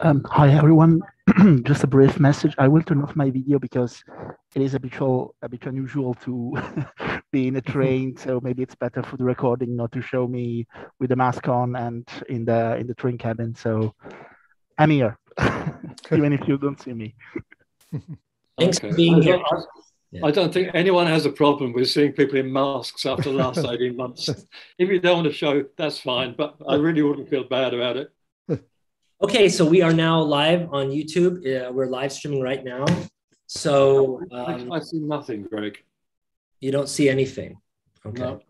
Um, hi everyone. Just a brief message. I will turn off my video because it is a bit a bit unusual to be in a train. So maybe it's better for the recording not to show me with the mask on and in the in the train cabin. So I'm here, even if you don't see me. Thanks okay. for being here. Yeah. I don't think anyone has a problem with seeing people in masks after the last 18 months. If you don't want to show, that's fine, but I really wouldn't feel bad about it. Okay, so we are now live on YouTube. Uh, we're live streaming right now. So um, I see nothing, Greg. You don't see anything. Okay. No.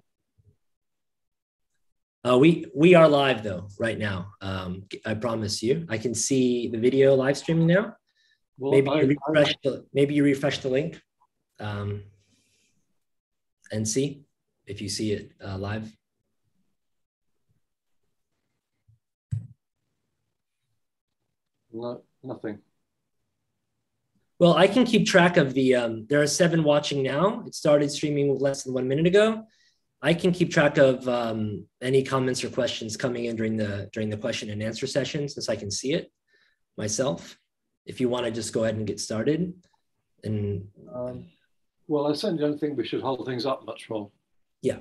Uh, we we are live though right now. Um, I promise you. I can see the video live streaming now. Well, maybe I, you refresh the, maybe you refresh the link, um, and see if you see it uh, live. No, nothing. Well, I can keep track of the. Um, there are seven watching now. It started streaming less than one minute ago. I can keep track of um, any comments or questions coming in during the during the question and answer session, since I can see it myself. If you want to just go ahead and get started, and um, well, I certainly don't think we should hold things up much more. Yeah,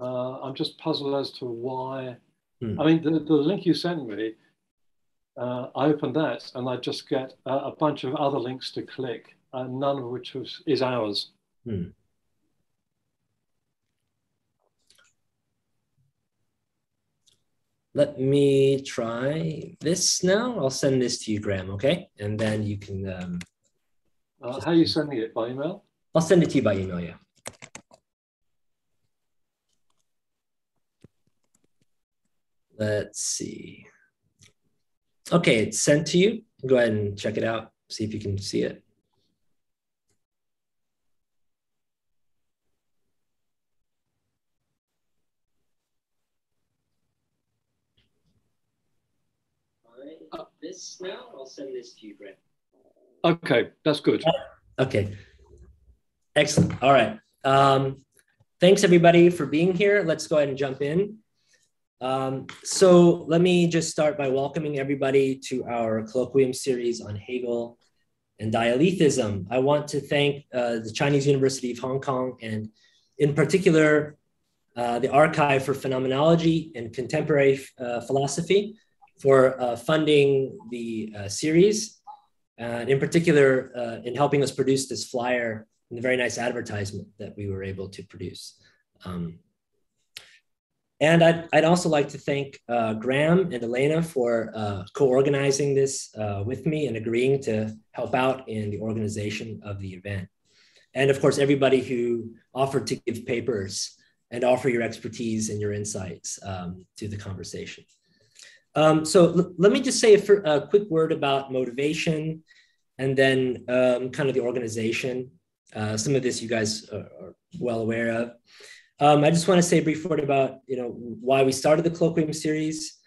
uh, I'm just puzzled as to why. Hmm. I mean, the, the link you sent me uh, I open that and I just get a, a bunch of other links to click, uh, none of which was, is ours. Hmm. Let me try this now. I'll send this to you, Graham, okay? And then you can. Um, uh, how are you sending it? By email? I'll send it to you by email, yeah. Let's see. Okay, it's sent to you. Go ahead and check it out. See if you can see it. All right. This now. I'll send this to you, Brent. Okay, that's good. Okay, excellent. All right. Um, thanks everybody for being here. Let's go ahead and jump in. Um, so let me just start by welcoming everybody to our colloquium series on Hegel and dialethism. I want to thank uh, the Chinese University of Hong Kong and in particular, uh, the Archive for Phenomenology and Contemporary uh, Philosophy for uh, funding the uh, series, and in particular, uh, in helping us produce this flyer and the very nice advertisement that we were able to produce. Um, and I'd, I'd also like to thank uh, Graham and Elena for uh, co-organizing this uh, with me and agreeing to help out in the organization of the event. And of course, everybody who offered to give papers and offer your expertise and your insights um, to the conversation. Um, so let me just say a, a, quick word about motivation and then um, kind of the organization. Uh, some of this you guys are, are well aware of. Um, I just want to say a brief word about you know why we started the colloquium series.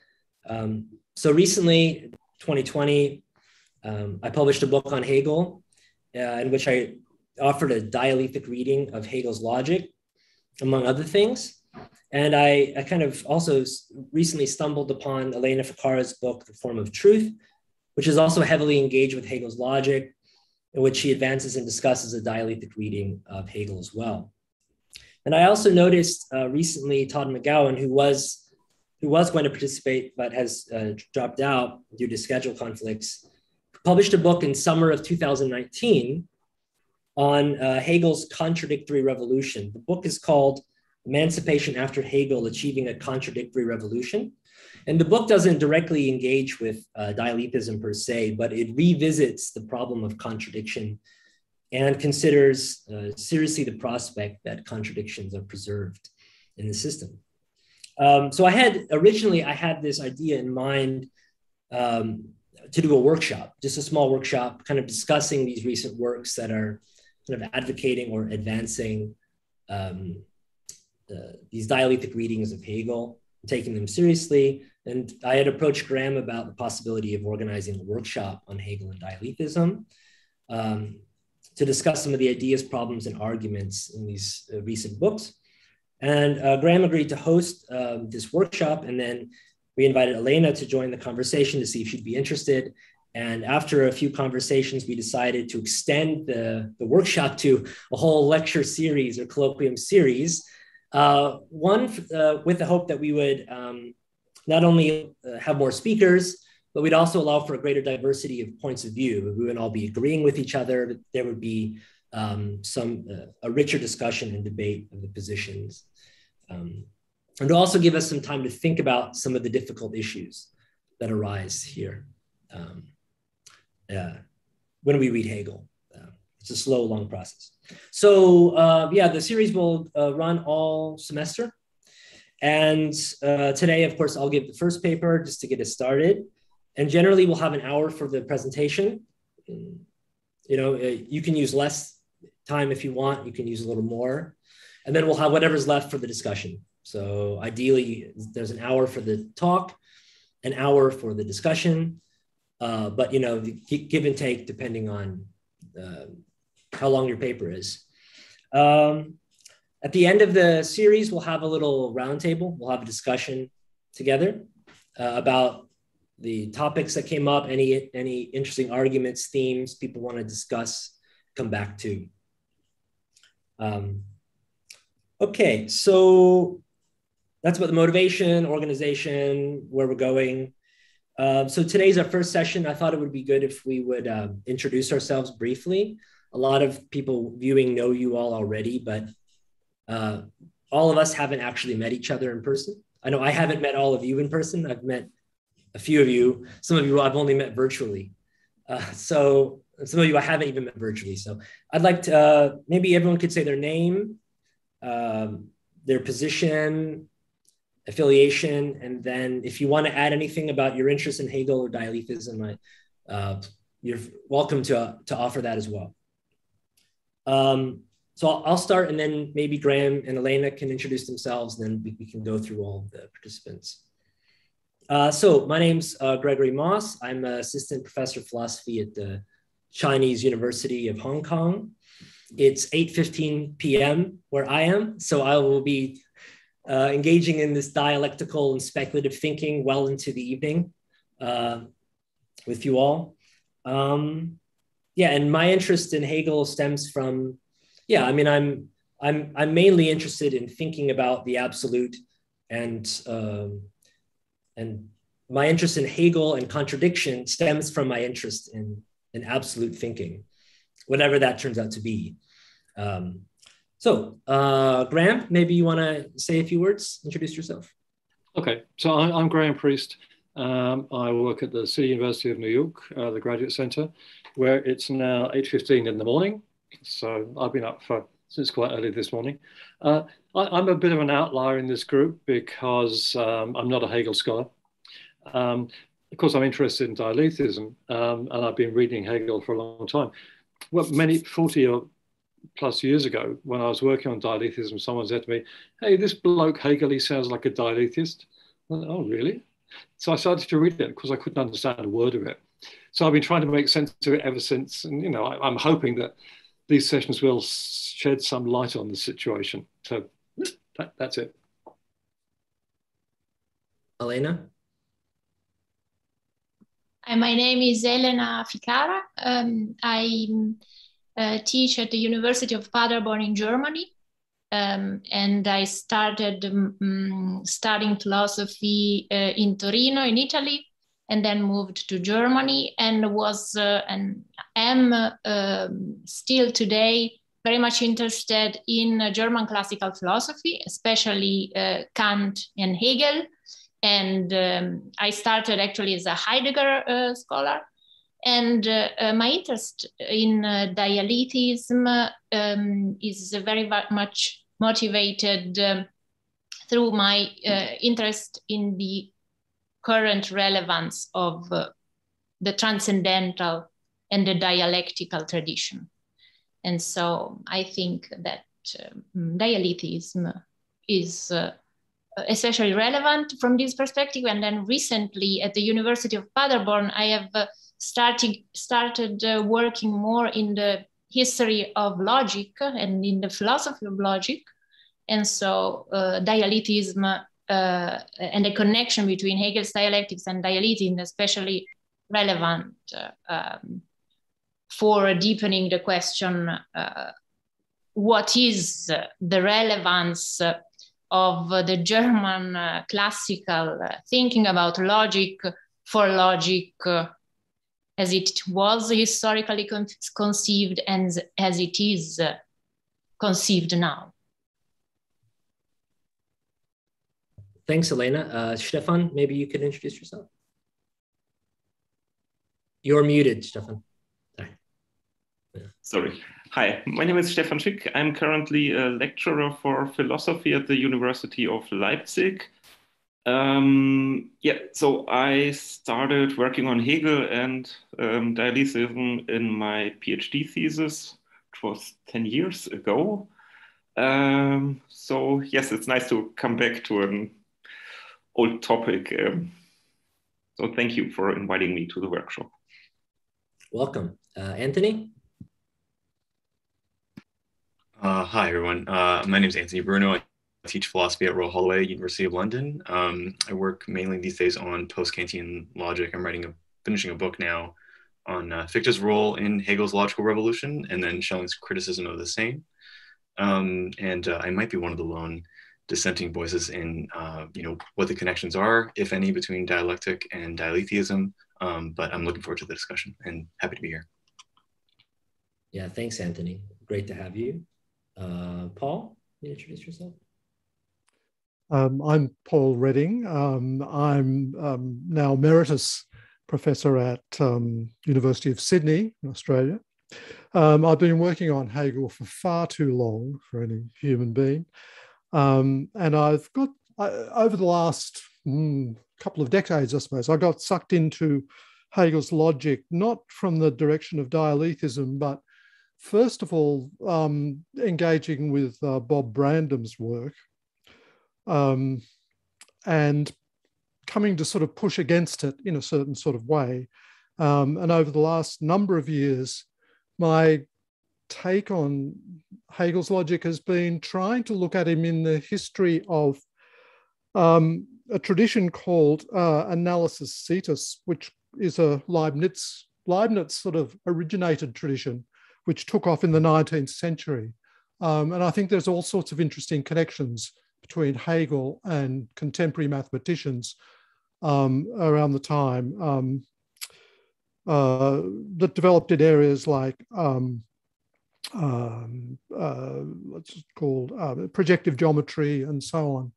Um, so recently, 2020, um, I published a book on Hegel, uh, in which I offered a dialectic reading of Hegel's logic, among other things. And I, I kind of also recently stumbled upon Elena Ficara's book, The Form of Truth, which is also heavily engaged with Hegel's logic, in which she advances and discusses a dialectic reading of Hegel as well. And I also noticed uh, recently Todd McGowan, who was who was going to participate but has uh, dropped out due to schedule conflicts, published a book in summer of 2019 on uh, Hegel's contradictory revolution. The book is called Emancipation After Hegel Achieving a Contradictory Revolution. And the book doesn't directly engage with uh, per se, but it revisits the problem of contradiction and considers uh, seriously the prospect that contradictions are preserved in the system. Um, so I had originally I had this idea in mind um, to do a workshop, just a small workshop, kind of discussing these recent works that are kind of advocating or advancing um, uh, these dialectic readings of Hegel, taking them seriously. And I had approached Graham about the possibility of organizing a workshop on Hegel and dialethism. Um, to discuss some of the ideas, problems, and arguments in these uh, recent books. And uh, Graham agreed to host um, this workshop, and then we invited Elena to join the conversation to see if she'd be interested. And after a few conversations, we decided to extend the, the workshop to a whole lecture series or colloquium series. Uh, one uh, with the hope that we would um, not only uh, have more speakers, but we'd also allow for a greater diversity of points of view. We wouldn't all be agreeing with each other. There would be um, some uh, a richer discussion and debate of the positions. Um, and also give us some time to think about some of the difficult issues that arise here. Um, uh, when we read Hegel. Uh, it's a slow, long process. So uh, yeah, the series will uh, run all semester. And uh, today, of course, I'll give the first paper just to get us started. And generally, we'll have an hour for the presentation. You know, uh, you can use less time if you want. You can use a little more. And then we'll have whatever's left for the discussion. So ideally, there's an hour for the talk, an hour for the discussion, uh, but you know, give and take depending on uh, how long your paper is. Um, at the end of the series, we'll have a little roundtable. We'll have a discussion together uh, about the topics that came up, any any interesting arguments, themes people want to discuss, come back to. Um, okay, so that's about the motivation, organization, where we're going. Um, so today's our first session. I thought it would be good if we would uh, introduce ourselves briefly. A lot of people viewing know you all already, but uh, all of us haven't actually met each other in person. I know I haven't met all of you in person. I've met a few of you. Some of you I've only met virtually. Uh, so some of you I haven't even met virtually. So I'd like to uh, maybe everyone could say their name, um, their position, affiliation. And then if you want to add anything about your interest in Hegel or dialethism, uh, you're welcome to, to offer that as well. Um, so I'll, I'll, start and then maybe Graham and Elena can introduce themselves and then we, we can go through all the participants. Uh, so my name's uh, Gregory Moss. I'm an assistant professor of philosophy at the Chinese University of Hong Kong. It's 8.15 p.m. where I am, so I will be uh, engaging in this dialectical and speculative thinking well into the evening uh, with you all. Um, yeah, and my interest in Hegel stems from, yeah, I mean, I'm I'm I'm mainly interested in thinking about the absolute, and um, and my interest in Hegel and contradiction stems from my interest in in absolute thinking, whatever that turns out to be. Um, so, uh, Graham, maybe you want to say a few words, introduce yourself. Okay, so I, am Graham Priest. Um, I work at the City University of New York, uh, the Graduate Center, where it's now 8.15 in the morning. So I've been up for since quite early this morning. Uh, I, am a bit of an outlier in this group because um, I'm not a Hegel scholar. Um, of course, I'm interested in dialethism, um, and I've been reading Hegel for a long time. Well, many 40 or plus years ago when I was working on dialethism, someone said to me, Hey, this bloke Hegel, he sounds like a dialethist. Went, oh, really? So I started to read it because I couldn't understand a word of it. So I've been trying to make sense of it ever since. And, you know, I, am hoping that these sessions will shed some light on the situation. So that, that's it. Elena? Hi, my name is Elena Ficara. Um, I uh, teach at the University of Paderborn in Germany. Um, and I started um, studying philosophy uh, in Torino, in Italy, and then moved to Germany and was uh, and am uh, still today very much interested in uh, German classical philosophy, especially uh, Kant and Hegel. And um, I started actually as a Heidegger scholar and uh, uh, my interest in uh, dialethism um, is very much motivated um, through my uh, interest in the current relevance of uh, the transcendental and the dialectical tradition. And so I think that um, dialethism is uh, especially relevant from this perspective. And then recently at the University of Paderborn, I have starting started uh, working more in the history of logic and in the philosophy of logic and so uh, dialetheism uh, and the connection between Hegel's dialectics and dialetheism, especially relevant uh, um, for deepening the question uh, what is the relevance of the German uh, classical thinking about logic for logic as it was historically con conceived and as it is conceived now. Thanks, Elena. Uh, Stefan, maybe you could introduce yourself. You're muted, Stefan. Sorry. Hi, my name is Stefan Schick. I'm currently a lecturer for philosophy at the University of Leipzig. Um, yeah, so I started working on Hegel and um, dialetheism in my PhD thesis, which was 10 years ago. Um, so, yes, it's nice to come back to an old topic. Um, so, thank you for inviting me to the workshop. Welcome. Uh, Anthony? Uh, hi, everyone. Uh, my name is Anthony Bruno. I teach philosophy at Royal Holloway, University of London. Um, I work mainly these days on post-Kantian logic. I'm writing a, finishing a book now on uh, Fichte's role in Hegel's logical revolution and then Schelling's criticism of the same. Um, and uh, I might be one of the lone dissenting voices in, uh, you know, what the connections are, if any, between dialectic and dialetheism. Um, but I'm looking forward to the discussion and happy to be here. Yeah, thanks, Anthony. Great to have you. Uh, Paul, can you introduce yourself. Um, I'm Paul Redding. Um, I'm um, now emeritus professor at um, University of Sydney in Australia. Um, I've been working on Hegel for far too long for any human being. Um, and I've got, over the last mm, couple of decades, I suppose, I got sucked into Hegel's logic, not from the direction of dialetheism, but first of all, um, engaging with uh, Bob Brandom's work um, and coming to sort of push against it in a certain sort of way. Um, and over the last number of years, my take on Hegel's logic has been trying to look at him in the history of um, a tradition called uh, analysis situs, which is a Leibniz, Leibniz sort of originated tradition which took off in the 19th century. Um, and I think there's all sorts of interesting connections between Hegel and contemporary mathematicians um, around the time um, uh, that developed in areas like um, um uh, what's it called uh, projective geometry and so on.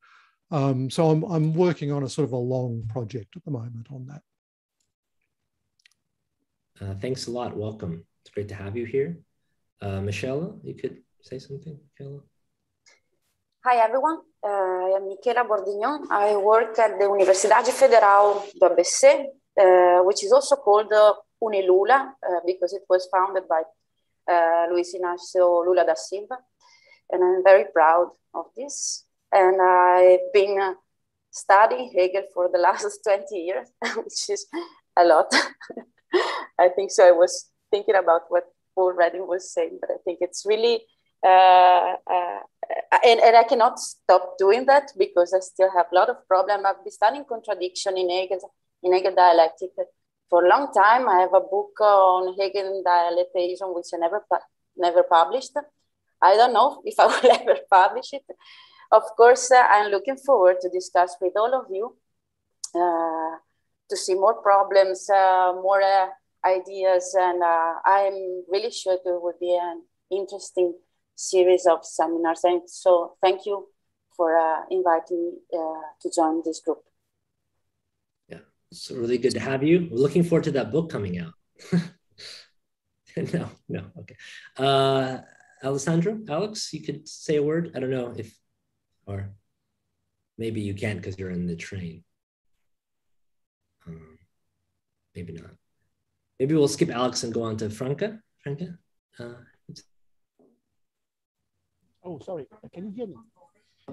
Um, so I'm, I'm working on a sort of a long project at the moment on that. Uh, thanks a lot. Welcome. It's great to have you here. Uh, Michelle, you could say something, Michelle? Hi, everyone. Uh, I am Michela Bordignon. I work at the Universidade Federal do ABC, uh, which is also called uh, Unilula uh, because it was founded by uh, Luiz Inácio Lula da Silva. And I'm very proud of this. And I've been uh, studying Hegel for the last 20 years, which is a lot. I think so. I was thinking about what Paul Redding was saying, but I think it's really, uh, uh, and, and I cannot stop doing that because I still have a lot of problem. I've been studying contradiction in Hegel, in Hegel dialectic for a long time. I have a book on Hegel dialetheism, which I never, never published. I don't know if I will ever publish it. Of course, uh, I'm looking forward to discuss with all of you uh, to see more problems, uh, more uh, ideas. And uh, I'm really sure there will be an interesting series of seminars. And so thank you for uh, inviting me to join this group. It's really good to have you. We're looking forward to that book coming out. no, no, okay. Uh, Alessandro, Alex, you could say a word. I don't know if, or maybe you can't because you're in the train. Um, maybe not. Maybe we'll skip Alex and go on to Franca. Franca? Uh, oh, sorry. Can you hear me?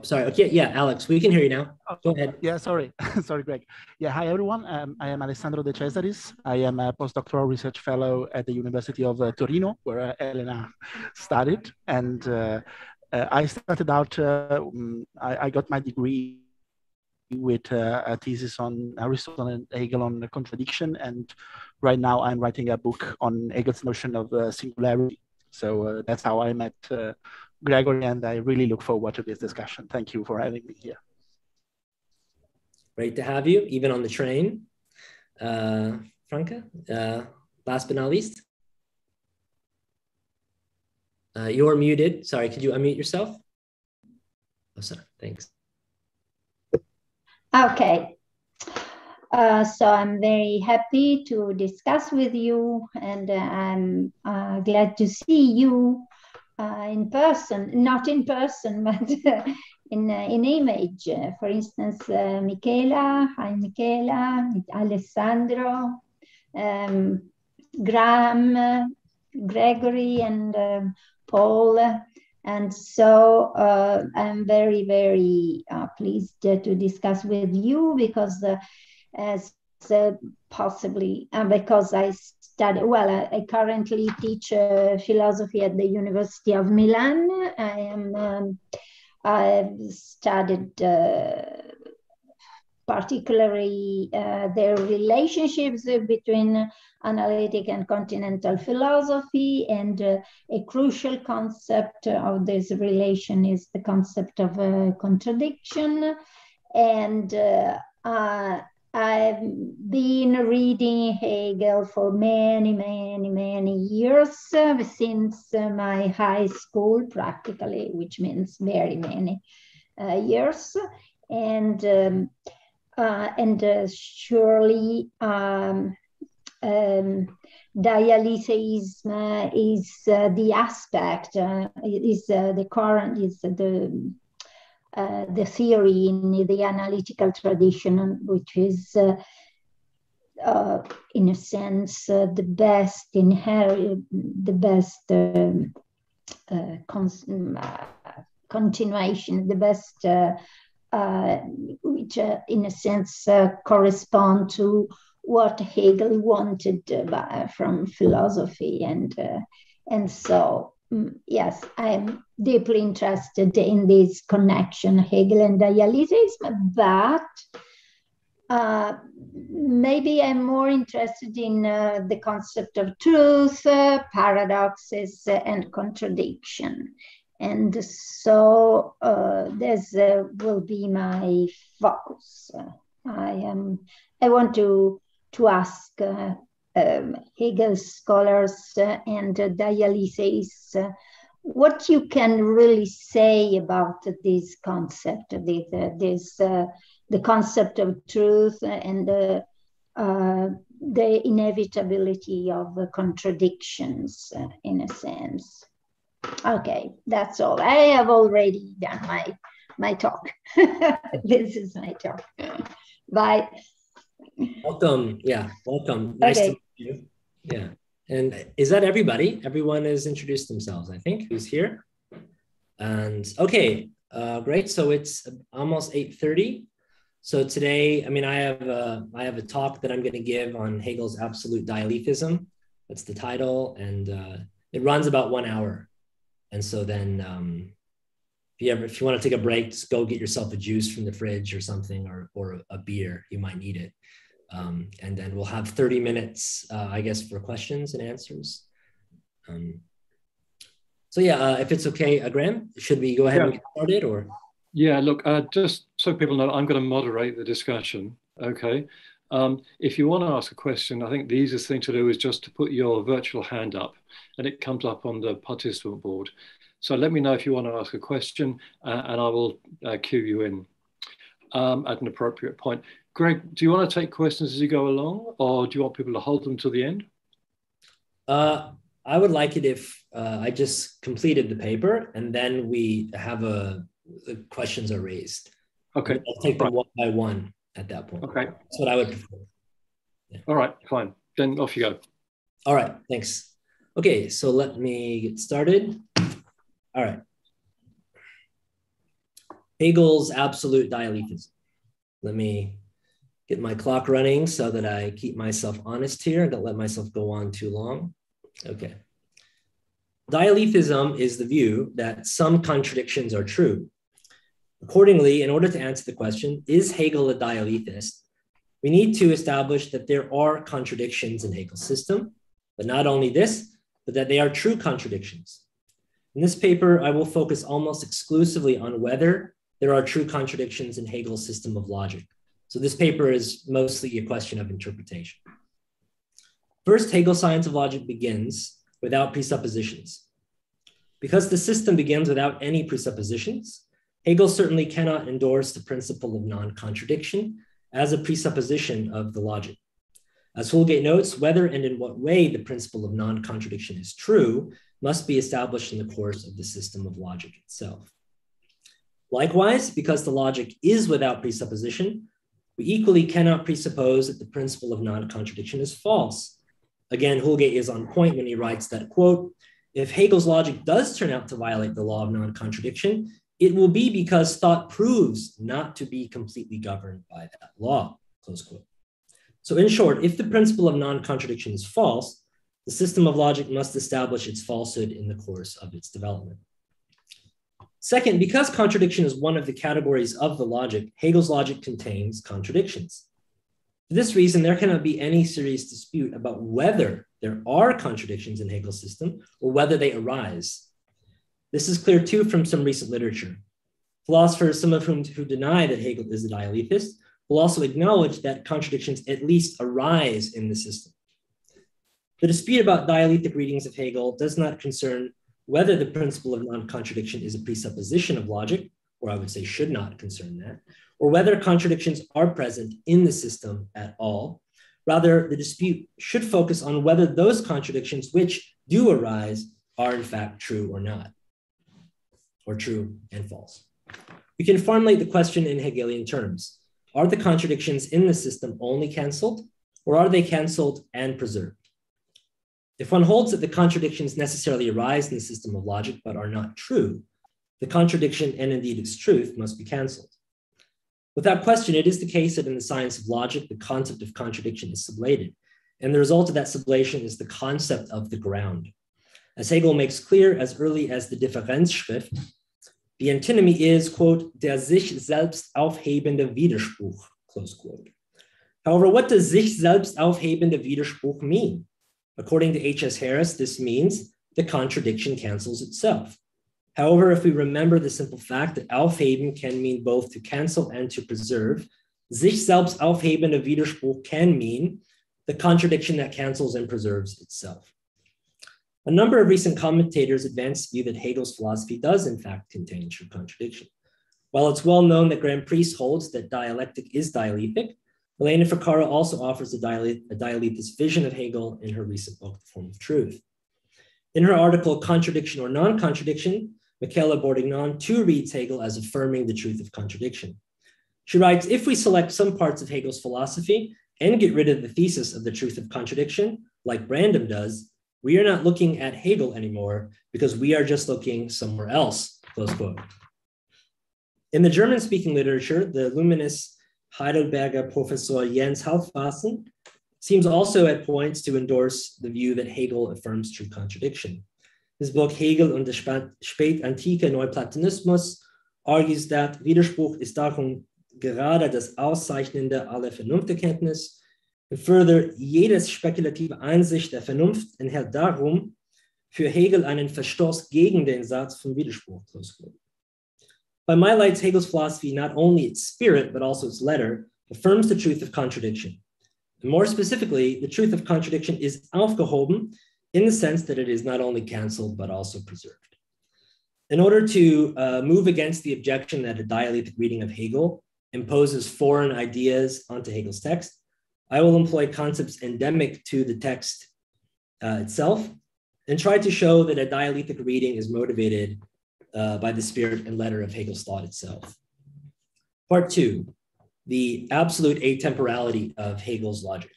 Sorry. Okay. Yeah, Alex, we can hear you now. Oh, go ahead. Yeah, sorry. sorry, Greg. Yeah, hi, everyone. Um, I am Alessandro De Cesaris. I am a postdoctoral research fellow at the University of uh, Torino, where uh, Elena studied. And uh, uh I started out, uh, mm, I, I, got my degree with uh, a thesis on Aristotle and Hegel on contradiction, and right now I'm writing a book on Hegel's notion of uh, singularity. So uh, that's how I met uh, Gregory, and I really look forward to this discussion. Thank you for having me here. Great to have you, even on the train. Uh, Franca, uh, last but not least. Uh, you're muted. Sorry, could you unmute yourself? Oh, sorry. Thanks. Okay. Uh, so I'm very happy to discuss with you, and uh, I'm uh, glad to see you uh, in person, not in person, but in, uh, in image. for instance, uh, Michela, hi Michela, Alessandro, um, Graham, Gregory, and um, Paul. And so uh, I'm very, very uh, pleased to discuss with you because uh, as possibly because I study, well, I, I currently teach philosophy at the University of Milan. I am, um, I've studied uh, particularly uh, their relationships between analytic and continental philosophy. And uh, a crucial concept of this relation is the concept of a contradiction. And uh, uh, I've been reading Hegel for many, many, many years uh, since uh, my high school, practically, which means very many uh, years. And um, uh, and uh, surely um, um, is uh, the aspect, is the current, is the uh, the theory in the analytical tradition, which is, uh, uh, in a sense, the best inherit, the best um, continuation, the best, which, in a sense, correspond to what Hegel wanted uh, from philosophy, and uh, and so mm, yes, I'm deeply interested in this connection Hegel and dialetheism, but uh, maybe I'm more interested in uh, the concept of truth, uh, paradoxes, uh, and contradiction. And so this will be my focus. I am. I want to to ask uh, um, Hegel scholars uh, and uh, dialetheists uh, what you can really say about this concept, this, uh, this uh, the concept of truth and the, the inevitability of contradictions, in a sense. Okay, that's all. I have already done my my talk. this is my talk. Bye. Welcome. Yeah, welcome. Nice okay. You. Yeah. And is that everybody? Everyone has introduced themselves, I think, who's here. And okay, uh, great. So it's almost 8.30. So today, I mean, I have a, I have a talk that I'm going to give on Hegel's absolute dialethism. That's the title. And uh, it runs about one hour. And so then um, if you ever, if you want to take a break, just go get yourself a juice from the fridge or something, or, or a beer, you might need it. Um, and then we'll have 30 minutes, uh, I guess, for questions and answers. Um, so yeah, uh, if it's okay, uh, Graham, should we go ahead yeah. and get started or? Yeah, look, uh, just so people know, I'm going to moderate the discussion, okay? Um, if you want to ask a question, I think the easiest thing to do is just to put your virtual hand up and it comes up on the participant board. So let me know if you want to ask a question uh, and I will uh, cue you in um, at an appropriate point. Greg, do you want to take questions as you go along, or do you want people to hold them to the end? Uh, I would like it if uh, I just completed the paper and then we have a the questions are raised. Okay. I'll take them right. one by one at that point. Okay. That's what I would prefer. Yeah. All right, fine. Then off you go. All right, thanks. Okay, so let me get started. All right. Hegel's absolute dialethism. Let me get my clock running so that I keep myself honest here. and Don't let myself go on too long. Okay. Dialethism is the view that some contradictions are true. Accordingly, in order to answer the question, is Hegel a dialethist? We need to establish that there are contradictions in Hegel's system, but not only this, but that they are true contradictions. In this paper, I will focus almost exclusively on whether there are true contradictions in Hegel's system of logic. So this paper is mostly a question of interpretation. First, Hegel's science of logic begins without presuppositions. Because the system begins without any presuppositions, Hegel certainly cannot endorse the principle of non-contradiction as a presupposition of the logic. As Houlgate notes, whether and in what way the principle of non-contradiction is true must be established in the course of the system of logic itself. Likewise, because the logic is without presupposition, we equally cannot presuppose that the principle of non-contradiction is false. Again, Houlgate is on point when he writes that, quote, if Hegel's logic does turn out to violate the law of non-contradiction, it will be because thought proves not to be completely governed by that law, close quote. So in short, if the principle of non-contradiction is false, the system of logic must establish its falsehood in the course of its development. Second, because contradiction is one of the categories of the logic, Hegel's logic contains contradictions. For this reason, there cannot be any serious dispute about whether there are contradictions in Hegel's system or whether they arise. This is clear too from some recent literature. Philosophers, some of whom who deny that Hegel is a dialethist, will also acknowledge that contradictions at least arise in the system. The dispute about dialethic readings of Hegel does not concern whether the principle of non-contradiction is a presupposition of logic, or I would say should not concern that, or whether contradictions are present in the system at all. Rather, the dispute should focus on whether those contradictions which do arise are in fact true or not, or true and false. We can formulate the question in Hegelian terms. Are the contradictions in the system only canceled, or are they canceled and preserved? If one holds that the contradictions necessarily arise in the system of logic but are not true, the contradiction and indeed its truth must be canceled. Without question, it is the case that in the science of logic, the concept of contradiction is sublated, and the result of that sublation is the concept of the ground. As Hegel makes clear as early as the Differenzschrift, the antinomy is, quote, der sich selbst aufhebende Widerspruch, close quote. However, what does sich selbst aufhebende Widerspruch mean? According to H.S. Harris, this means the contradiction cancels itself. However, if we remember the simple fact that aufheben can mean both to cancel and to preserve, sich selbst aufheben aufhebende Widerspruch can mean the contradiction that cancels and preserves itself. A number of recent commentators advance the view that Hegel's philosophy does, in fact, contain true contradiction. While it's well known that Graham Priest holds that dialectic is dialethic, Elena Ficara also offers a, a dialethist vision of Hegel in her recent book, The Form of Truth. In her article, Contradiction or Non-Contradiction, Michela Bordignon too reads Hegel as affirming the truth of contradiction. She writes, if we select some parts of Hegel's philosophy and get rid of the thesis of the truth of contradiction, like Brandom does, we are not looking at Hegel anymore because we are just looking somewhere else, close quote. In the German-speaking literature, the luminous Heidelberger Professor Jens Halfvassen seems also at points to endorse the view that Hegel affirms true contradiction. His book Hegel und der spätantike Neuplatonismus argues that Widerspruch ist darum gerade das Auszeichnende aller Vernunfterkenntnis. Und further, jedes spekulative Einsicht der Vernunft enthält darum für Hegel einen Verstoß gegen den Satz von Widerspruch. By my lights, Hegel's philosophy, not only its spirit, but also its letter, affirms the truth of contradiction. And more specifically, the truth of contradiction is aufgehoben in the sense that it is not only canceled, but also preserved. In order to uh, move against the objection that a dialectic reading of Hegel imposes foreign ideas onto Hegel's text, I will employ concepts endemic to the text uh, itself and try to show that a dialectic reading is motivated uh, by the spirit and letter of Hegel's thought itself. Part two, the absolute atemporality of Hegel's logic.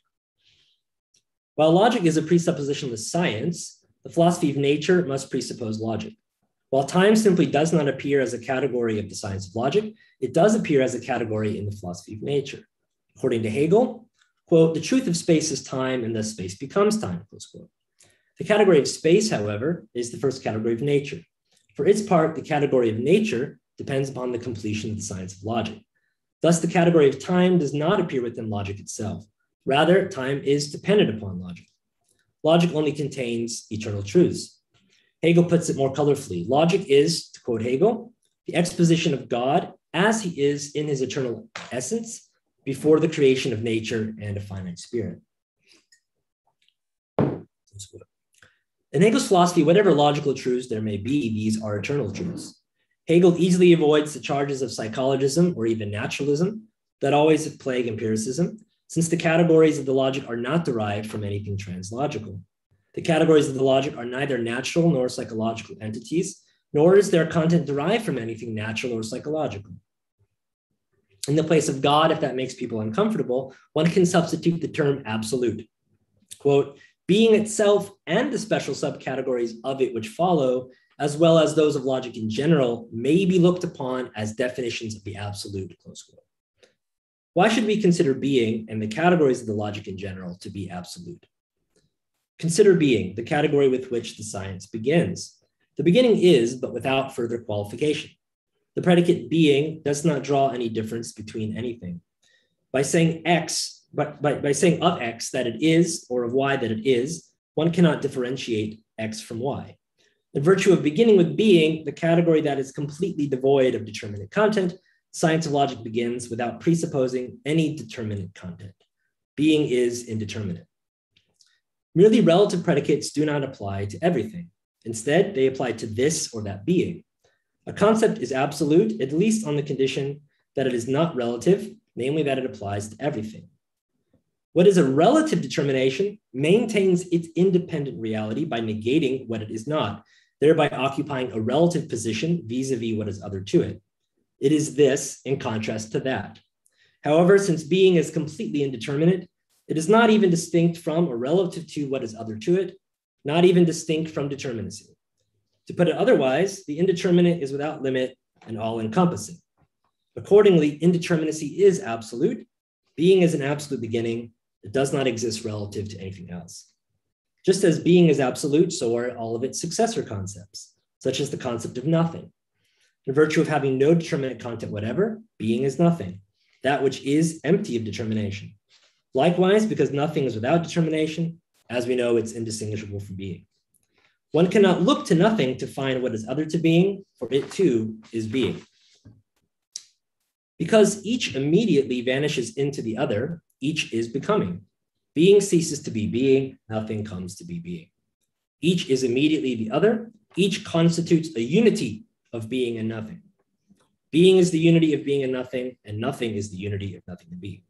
While logic is a presuppositionless science, the philosophy of nature must presuppose logic. While time simply does not appear as a category of the science of logic, it does appear as a category in the philosophy of nature. According to Hegel, quote, the truth of space is time and thus space becomes time, close quote. The category of space, however, is the first category of nature. For its part, the category of nature depends upon the completion of the science of logic. Thus, the category of time does not appear within logic itself. Rather, time is dependent upon logic. Logic only contains eternal truths. Hegel puts it more colorfully. Logic is, to quote Hegel, the exposition of God as he is in his eternal essence before the creation of nature and a finite spirit. In Hegel's philosophy, whatever logical truths there may be, these are eternal truths. Hegel easily avoids the charges of psychologism or even naturalism that always plague empiricism, since the categories of the logic are not derived from anything translogical. The categories of the logic are neither natural nor psychological entities, nor is their content derived from anything natural or psychological. In the place of God, if that makes people uncomfortable, one can substitute the term absolute. Quote, being itself and the special subcategories of it which follow as well as those of logic in general, may be looked upon as definitions of the absolute, close quote. Why should we consider being and the categories of the logic in general to be absolute? Consider being, the category with which the science begins. The beginning is, but without further qualification. The predicate being does not draw any difference between anything. By saying X, but by, by saying of X that it is, or of Y that it is, one cannot differentiate X from Y. In virtue of beginning with being, the category that is completely devoid of determinate content, science of logic begins without presupposing any determinate content. Being is indeterminate. Merely relative predicates do not apply to everything. Instead, they apply to this or that being. A concept is absolute, at least on the condition that it is not relative, namely that it applies to everything. What is a relative determination maintains its independent reality by negating what it is not, thereby occupying a relative position vis-a-vis what is other to it. It is this in contrast to that. However, since being is completely indeterminate, it is not even distinct from or relative to what is other to it, not even distinct from determinacy. To put it otherwise, the indeterminate is without limit and all encompassing. Accordingly, indeterminacy is absolute. Being is an absolute beginning. It does not exist relative to anything else. Just as being is absolute, so are all of its successor concepts, such as the concept of nothing. In virtue of having no determinate content whatever, being is nothing, that which is empty of determination. Likewise, because nothing is without determination, as we know, it's indistinguishable from being. One cannot look to nothing to find what is other to being, for it too is being. Because each immediately vanishes into the other, each is becoming. Being ceases to be being, nothing comes to be being. Each is immediately the other, each constitutes a unity of being and nothing. Being is the unity of being and nothing, and nothing is the unity of nothing and being.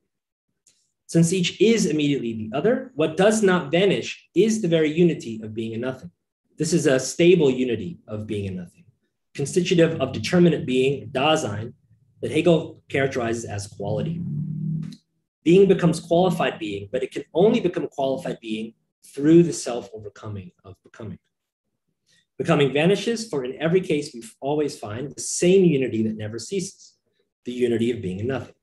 Since each is immediately the other, what does not vanish is the very unity of being and nothing. This is a stable unity of being and nothing, constitutive of determinate being, Dasein, that Hegel characterizes as quality. Being becomes qualified being, but it can only become qualified being through the self overcoming of becoming. Becoming vanishes, for in every case, we always find the same unity that never ceases the unity of being and nothing.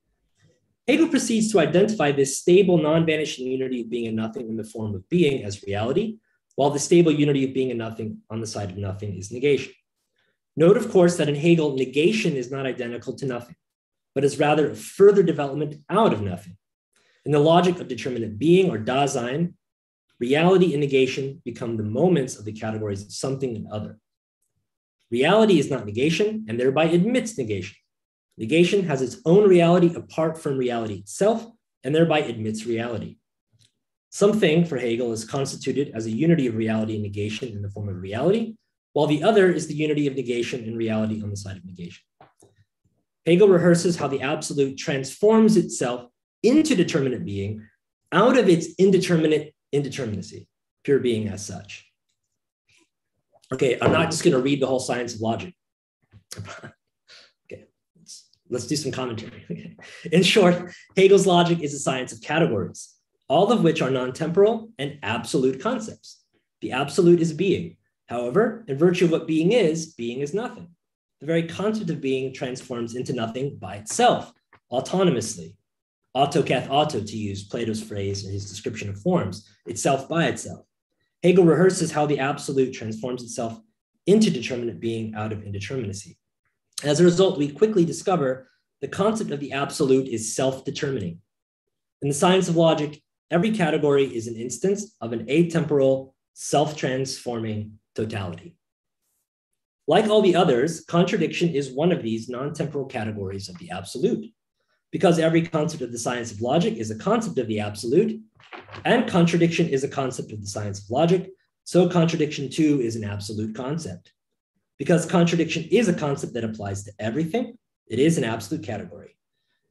Hegel proceeds to identify this stable, non vanishing unity of being and nothing in the form of being as reality, while the stable unity of being and nothing on the side of nothing is negation. Note, of course, that in Hegel, negation is not identical to nothing, but is rather a further development out of nothing. In the logic of determinate being or Dasein, reality and negation become the moments of the categories of something and other. Reality is not negation and thereby admits negation. Negation has its own reality apart from reality itself and thereby admits reality. Something for Hegel is constituted as a unity of reality and negation in the form of reality, while the other is the unity of negation and reality on the side of negation. Hegel rehearses how the absolute transforms itself into determinate being out of its indeterminate indeterminacy, pure being as such. Okay, I'm not just going to read the whole science of logic. okay, let's, let's do some commentary. In short, Hegel's logic is a science of categories, all of which are non temporal and absolute concepts. The absolute is being. However, in virtue of what being is, being is nothing. The very concept of being transforms into nothing by itself, autonomously, auto kath auto, to use Plato's phrase in his description of forms, itself by itself. Hegel rehearses how the absolute transforms itself into determinate being out of indeterminacy. As a result, we quickly discover the concept of the absolute is self-determining. In the science of logic, every category is an instance of an atemporal, self-transforming totality. Like all the others, contradiction is one of these non-temporal categories of the absolute. Because every concept of the science of logic is a concept of the absolute, and contradiction is a concept of the science of logic, so contradiction too is an absolute concept. Because contradiction is a concept that applies to everything, it is an absolute category.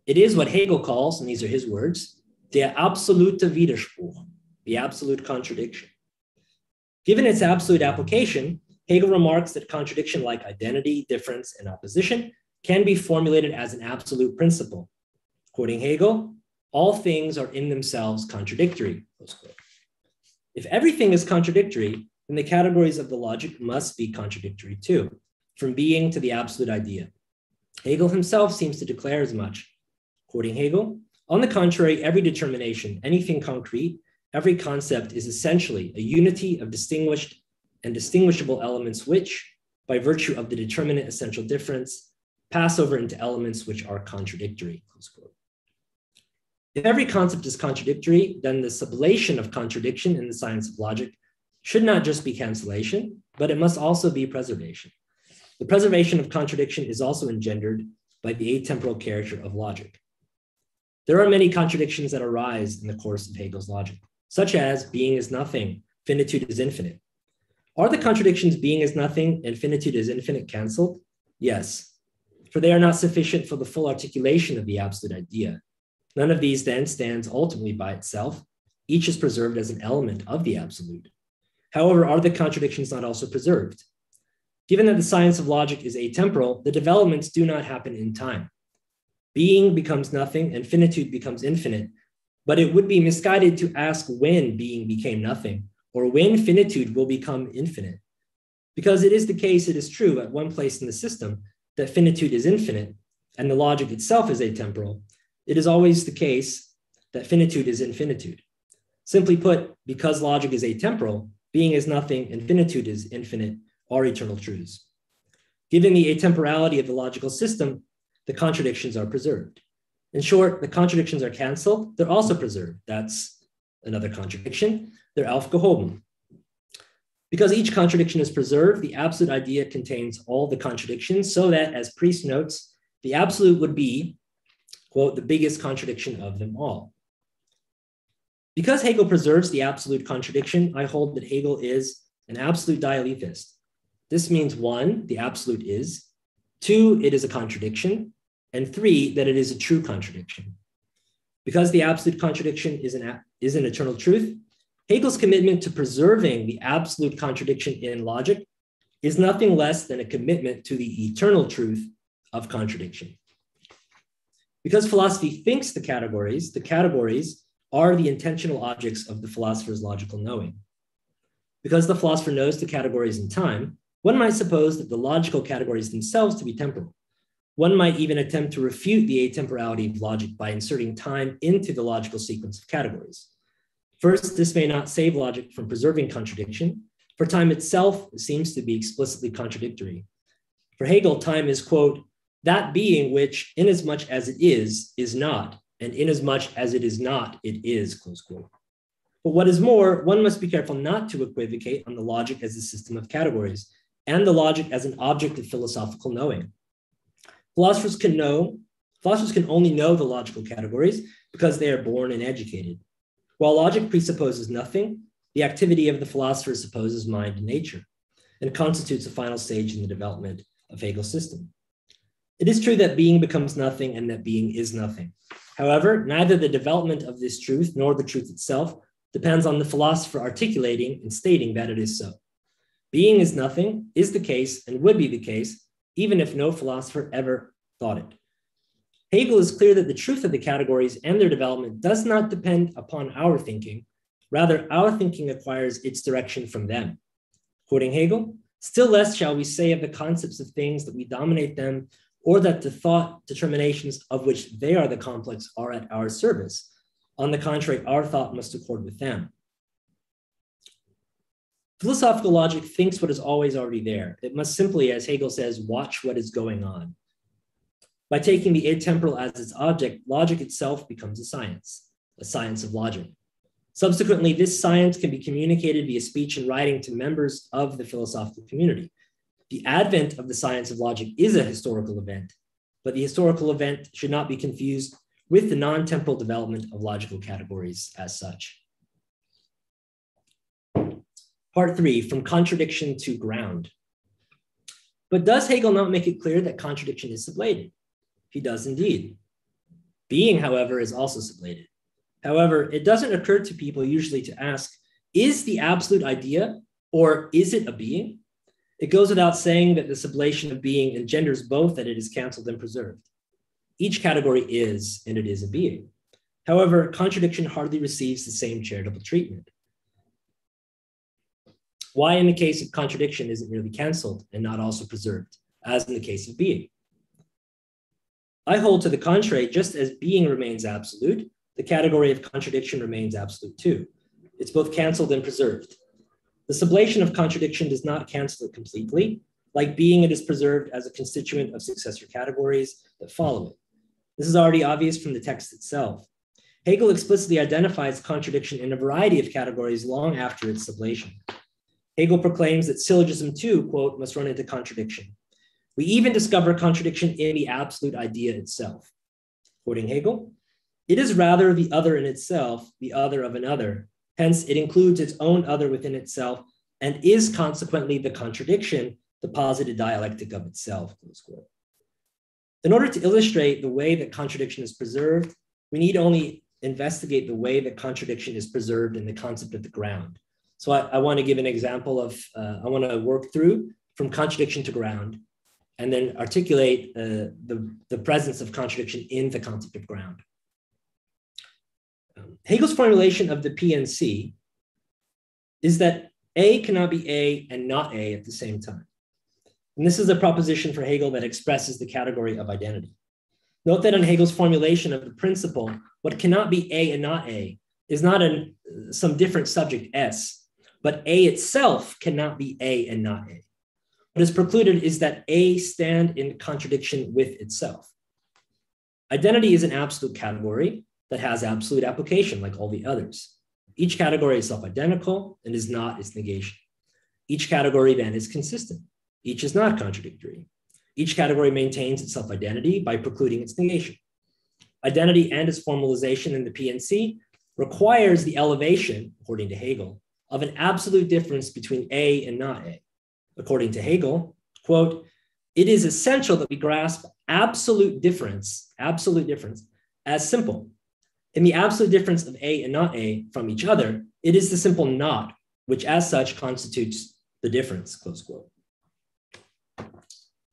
It is what Hegel calls, and these are his words, der absolute Widerspruch, the absolute contradiction. Given its absolute application, Hegel remarks that contradiction like identity, difference, and opposition can be formulated as an absolute principle. Quoting Hegel, all things are in themselves contradictory. If everything is contradictory, then the categories of the logic must be contradictory too, from being to the absolute idea. Hegel himself seems to declare as much. Quoting Hegel, on the contrary, every determination, anything concrete, every concept is essentially a unity of distinguished and distinguishable elements which, by virtue of the determinate essential difference, pass over into elements which are contradictory. If every concept is contradictory, then the sublation of contradiction in the science of logic should not just be cancellation, but it must also be preservation. The preservation of contradiction is also engendered by the atemporal character of logic. There are many contradictions that arise in the course of Hegel's logic, such as being is nothing, finitude is infinite. Are the contradictions being is nothing and finitude is infinite canceled? Yes, for they are not sufficient for the full articulation of the absolute idea. None of these then stands ultimately by itself. Each is preserved as an element of the absolute. However, are the contradictions not also preserved? Given that the science of logic is atemporal, the developments do not happen in time. Being becomes nothing and finitude becomes infinite, but it would be misguided to ask when being became nothing or when finitude will become infinite. Because it is the case, it is true at one place in the system that finitude is infinite and the logic itself is atemporal, it is always the case that finitude is infinitude. Simply put, because logic is atemporal, being is nothing and finitude is infinite are eternal truths. Given the atemporality of the logical system, the contradictions are preserved. In short, the contradictions are canceled, they're also preserved. That's another contradiction. They're aufgehoben. Because each contradiction is preserved, the absolute idea contains all the contradictions, so that, as Priest notes, the absolute would be quote, the biggest contradiction of them all. Because Hegel preserves the absolute contradiction, I hold that Hegel is an absolute dialetheist. This means one, the absolute is, two, it is a contradiction, and three, that it is a true contradiction. Because the absolute contradiction is an, is an eternal truth, Hegel's commitment to preserving the absolute contradiction in logic is nothing less than a commitment to the eternal truth of contradiction. Because philosophy thinks the categories, the categories are the intentional objects of the philosopher's logical knowing. Because the philosopher knows the categories in time, one might suppose that the logical categories themselves to be temporal. One might even attempt to refute the atemporality of logic by inserting time into the logical sequence of categories. First, this may not save logic from preserving contradiction, for time itself seems to be explicitly contradictory. For Hegel, time is, quote, that being which, inasmuch as it is, is not, and inasmuch as it is not, it is, close quote. But what is more, one must be careful not to equivocate on the logic as a system of categories and the logic as an object of philosophical knowing. Philosophers can know, philosophers can only know the logical categories because they are born and educated. While logic presupposes nothing, the activity of the philosopher supposes mind and nature and constitutes a final stage in the development of Hegel's system. It is true that being becomes nothing and that being is nothing. However, neither the development of this truth nor the truth itself depends on the philosopher articulating and stating that it is so. Being is nothing is the case and would be the case, even if no philosopher ever thought it. Hegel is clear that the truth of the categories and their development does not depend upon our thinking. Rather, our thinking acquires its direction from them. Quoting Hegel, still less shall we say of the concepts of things that we dominate them or that the thought determinations of which they are the complex are at our service. On the contrary, our thought must accord with them. Philosophical logic thinks what is always already there. It must simply, as Hegel says, watch what is going on. By taking the atemporal as its object, logic itself becomes a science, a science of logic. Subsequently, this science can be communicated via speech and writing to members of the philosophical community. The advent of the science of logic is a historical event, but the historical event should not be confused with the non-temporal development of logical categories as such. Part three, from contradiction to ground. But does Hegel not make it clear that contradiction is sublated? He does indeed. Being, however, is also sublated. However, it doesn't occur to people usually to ask, is the absolute idea or is it a being? It goes without saying that the sublation of being engenders both that it is canceled and preserved. Each category is, and it is a being. However, contradiction hardly receives the same charitable treatment. Why, in the case of contradiction, is it merely canceled and not also preserved, as in the case of being? I hold to the contrary, just as being remains absolute, the category of contradiction remains absolute too. It's both canceled and preserved. The sublation of contradiction does not cancel it completely. Like being, it is preserved as a constituent of successor categories that follow it. This is already obvious from the text itself. Hegel explicitly identifies contradiction in a variety of categories long after its sublation. Hegel proclaims that syllogism too, quote, must run into contradiction. We even discover contradiction in the absolute idea itself. Quoting Hegel, it is rather the other in itself, the other of another. Hence, it includes its own other within itself and is consequently the contradiction, the posited dialectic of itself. In order to illustrate the way that contradiction is preserved, we need only investigate the way that contradiction is preserved in the concept of the ground. So I, I want to give an example of, uh, I want to work through from contradiction to ground and then articulate uh, the, the presence of contradiction in the concept of ground. Hegel's formulation of the PNC is that A cannot be A and not A at the same time. And this is a proposition for Hegel that expresses the category of identity. Note that in Hegel's formulation of the principle, what cannot be A and not A is not an, some different subject S, but A itself cannot be A and not A. What is precluded is that A stand in contradiction with itself. Identity is an absolute category that has absolute application like all the others. Each category is self-identical and is not its negation. Each category then is consistent. Each is not contradictory. Each category maintains its self-identity by precluding its negation. Identity and its formalization in the PNC requires the elevation, according to Hegel, of an absolute difference between A and not A. According to Hegel, quote, it is essential that we grasp absolute difference, absolute difference, as simple. In the absolute difference of A and not A from each other, it is the simple not, which as such constitutes the difference, close quote.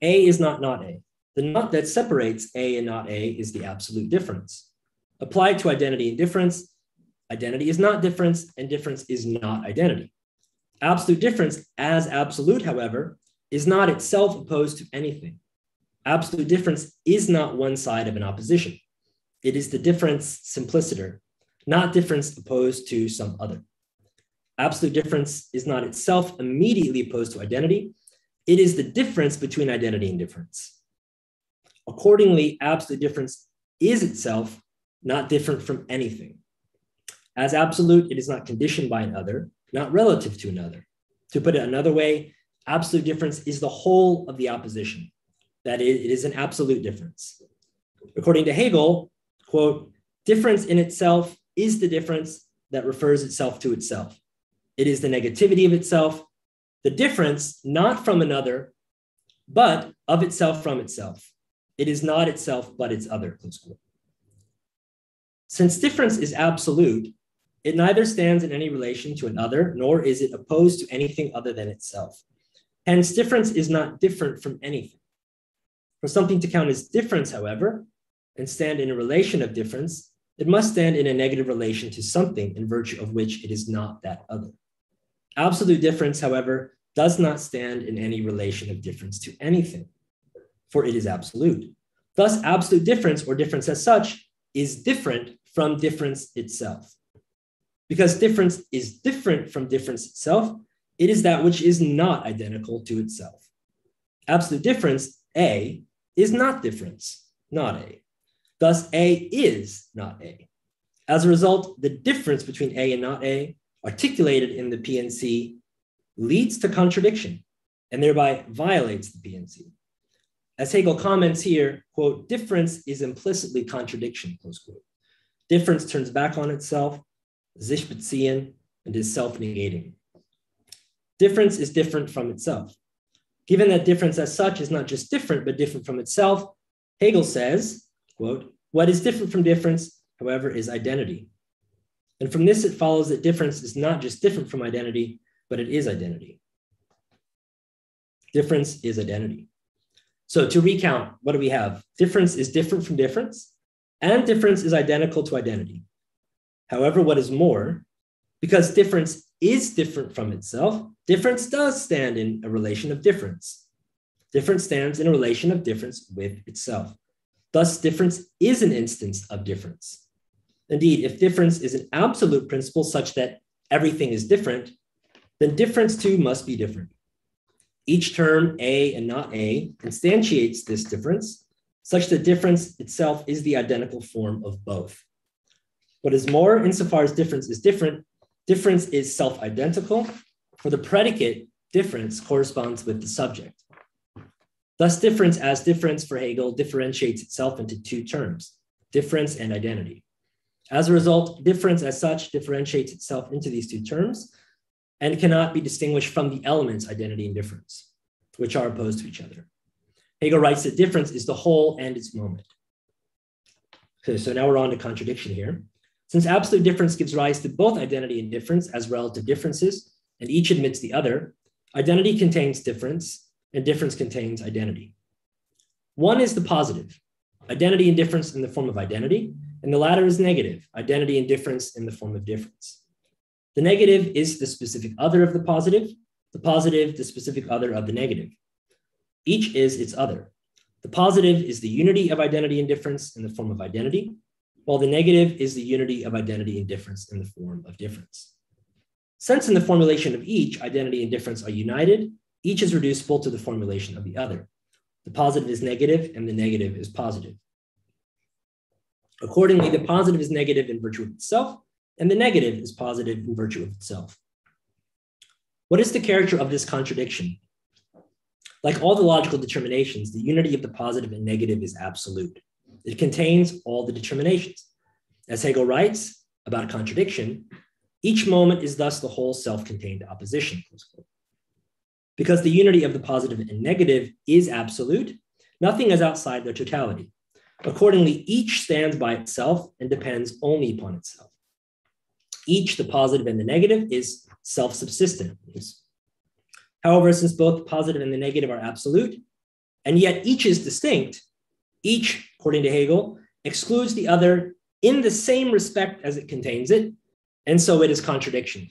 A is not not A. The not that separates A and not A is the absolute difference. Applied to identity and difference, identity is not difference and difference is not identity. Absolute difference as absolute, however, is not itself opposed to anything. Absolute difference is not one side of an opposition. It is the difference simpliciter, not difference opposed to some other. Absolute difference is not itself immediately opposed to identity, it is the difference between identity and difference. Accordingly, absolute difference is itself not different from anything. As absolute, it is not conditioned by another, not relative to another. To put it another way, absolute difference is the whole of the opposition. That is, it is an absolute difference. According to Hegel, quote, difference in itself is the difference that refers itself to itself. It is the negativity of itself the difference not from another, but of itself from itself. It is not itself, but its other. Since difference is absolute, it neither stands in any relation to another, nor is it opposed to anything other than itself. Hence, difference is not different from anything. For something to count as difference, however, and stand in a relation of difference, it must stand in a negative relation to something in virtue of which it is not that other. Absolute difference, however, does not stand in any relation of difference to anything, for it is absolute. Thus, absolute difference or difference as such is different from difference itself. Because difference is different from difference itself, it is that which is not identical to itself. Absolute difference, A, is not difference. not A. Thus, A is not A. As a result, the difference between A and not A, articulated in the PNC, leads to contradiction and thereby violates the PNC. As Hegel comments here, quote, difference is implicitly contradiction, close quote. Difference turns back on itself, sich and is self-negating. Difference is different from itself. Given that difference as such is not just different, but different from itself, Hegel says, quote, what is different from difference, however, is identity. And from this, it follows that difference is not just different from identity, but it is identity. Difference is identity. So to recount, what do we have? Difference is different from difference, and difference is identical to identity. However, what is more, because difference is different from itself, difference does stand in a relation of difference. Difference stands in a relation of difference with itself. Thus, difference is an instance of difference. Indeed, if difference is an absolute principle such that everything is different, then difference too must be different. Each term, A and not A, instantiates this difference, such that difference itself is the identical form of both. What is more, insofar as difference is different, difference is self identical, for the predicate difference corresponds with the subject. Thus, difference as difference for Hegel differentiates itself into two terms difference and identity. As a result, difference as such differentiates itself into these two terms and cannot be distinguished from the elements identity and difference, which are opposed to each other. Hegel writes that difference is the whole and its moment. Okay, so now we're on to contradiction here. Since absolute difference gives rise to both identity and difference as relative differences, and each admits the other, identity contains difference, and difference contains identity. One is the positive, identity and difference in the form of identity, and the latter is negative, identity and difference in the form of difference. The negative is the specific other of the positive, the positive, the specific other of the negative. Each is its other. The positive is the unity of identity and difference in the form of identity, while the negative is the unity of identity and difference in the form of difference. Since in the formulation of each, identity and difference are united, each is reducible to the formulation of the other. The positive is negative and the negative is positive. Accordingly, the positive is negative in virtue of itself, and the negative is positive in virtue of itself. What is the character of this contradiction? Like all the logical determinations, the unity of the positive and negative is absolute. It contains all the determinations. As Hegel writes about a contradiction, each moment is thus the whole self-contained opposition. Because the unity of the positive and negative is absolute, nothing is outside their totality. Accordingly, each stands by itself and depends only upon itself. Each, the positive and the negative, is self subsistent. However, since both the positive and the negative are absolute, and yet each is distinct, each, according to Hegel, excludes the other in the same respect as it contains it, and so it is contradiction.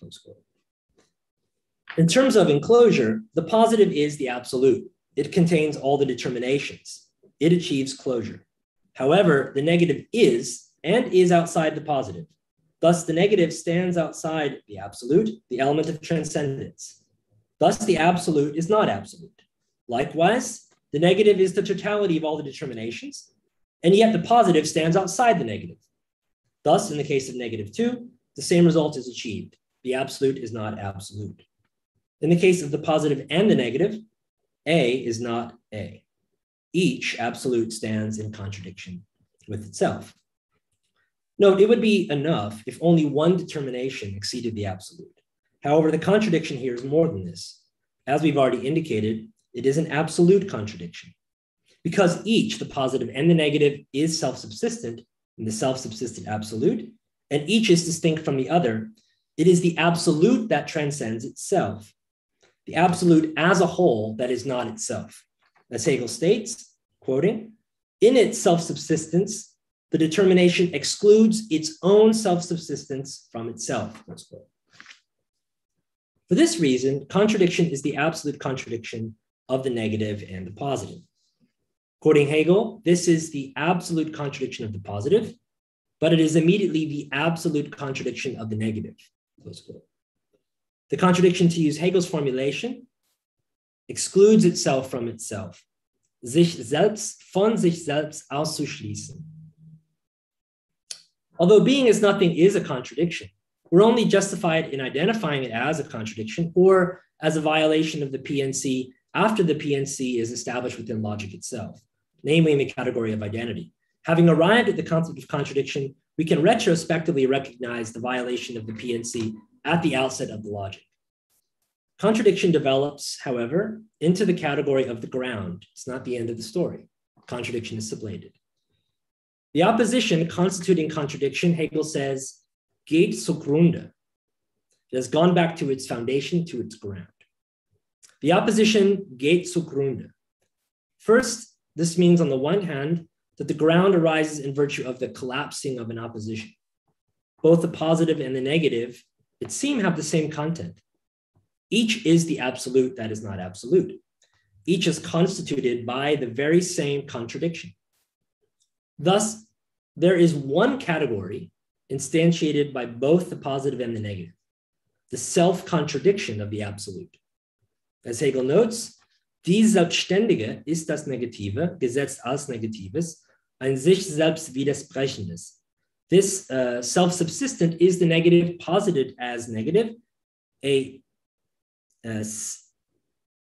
In terms of enclosure, the positive is the absolute. It contains all the determinations. It achieves closure. However, the negative is and is outside the positive. Thus, the negative stands outside the absolute, the element of transcendence. Thus, the absolute is not absolute. Likewise, the negative is the totality of all the determinations, and yet the positive stands outside the negative. Thus, in the case of negative 2, the same result is achieved. The absolute is not absolute. In the case of the positive and the negative, A is not A. Each absolute stands in contradiction with itself. Note, it would be enough if only one determination exceeded the absolute. However, the contradiction here is more than this. As we've already indicated, it is an absolute contradiction. Because each, the positive and the negative, is self subsistent in the self subsistent absolute, and each is distinct from the other, it is the absolute that transcends itself. The absolute as a whole that is not itself. As Hegel states, quoting, in its self subsistence, the determination excludes its own self subsistence from itself. For this reason, contradiction is the absolute contradiction of the negative and the positive. Quoting Hegel, this is the absolute contradiction of the positive, but it is immediately the absolute contradiction of the negative. The contradiction, to use Hegel's formulation, excludes itself from itself. sich selbst von sich selbst auszuschließen. Although being is nothing is a contradiction, we're only justified in identifying it as a contradiction or as a violation of the PNC after the PNC is established within logic itself, namely in the category of identity. Having arrived at the concept of contradiction, we can retrospectively recognize the violation of the PNC at the outset of the logic. Contradiction develops, however, into the category of the ground. It's not the end of the story. Contradiction is sublated. The opposition constituting contradiction, Hegel says, geht zugrunde. It has gone back to its foundation, to its ground. The opposition geht zur Grunde. First, this means on the one hand that the ground arises in virtue of the collapsing of an opposition. Both the positive and the negative, it seem, have the same content. Each is the absolute that is not absolute. Each is constituted by the very same contradiction. Thus, there is one category instantiated by both the positive and the negative, the self contradiction of the absolute. As Hegel notes, die Selbstständige ist das Negative, gesetzt als Negatives, ein sich selbst widersprechendes. This uh, self subsistent is the negative posited as negative, a, a,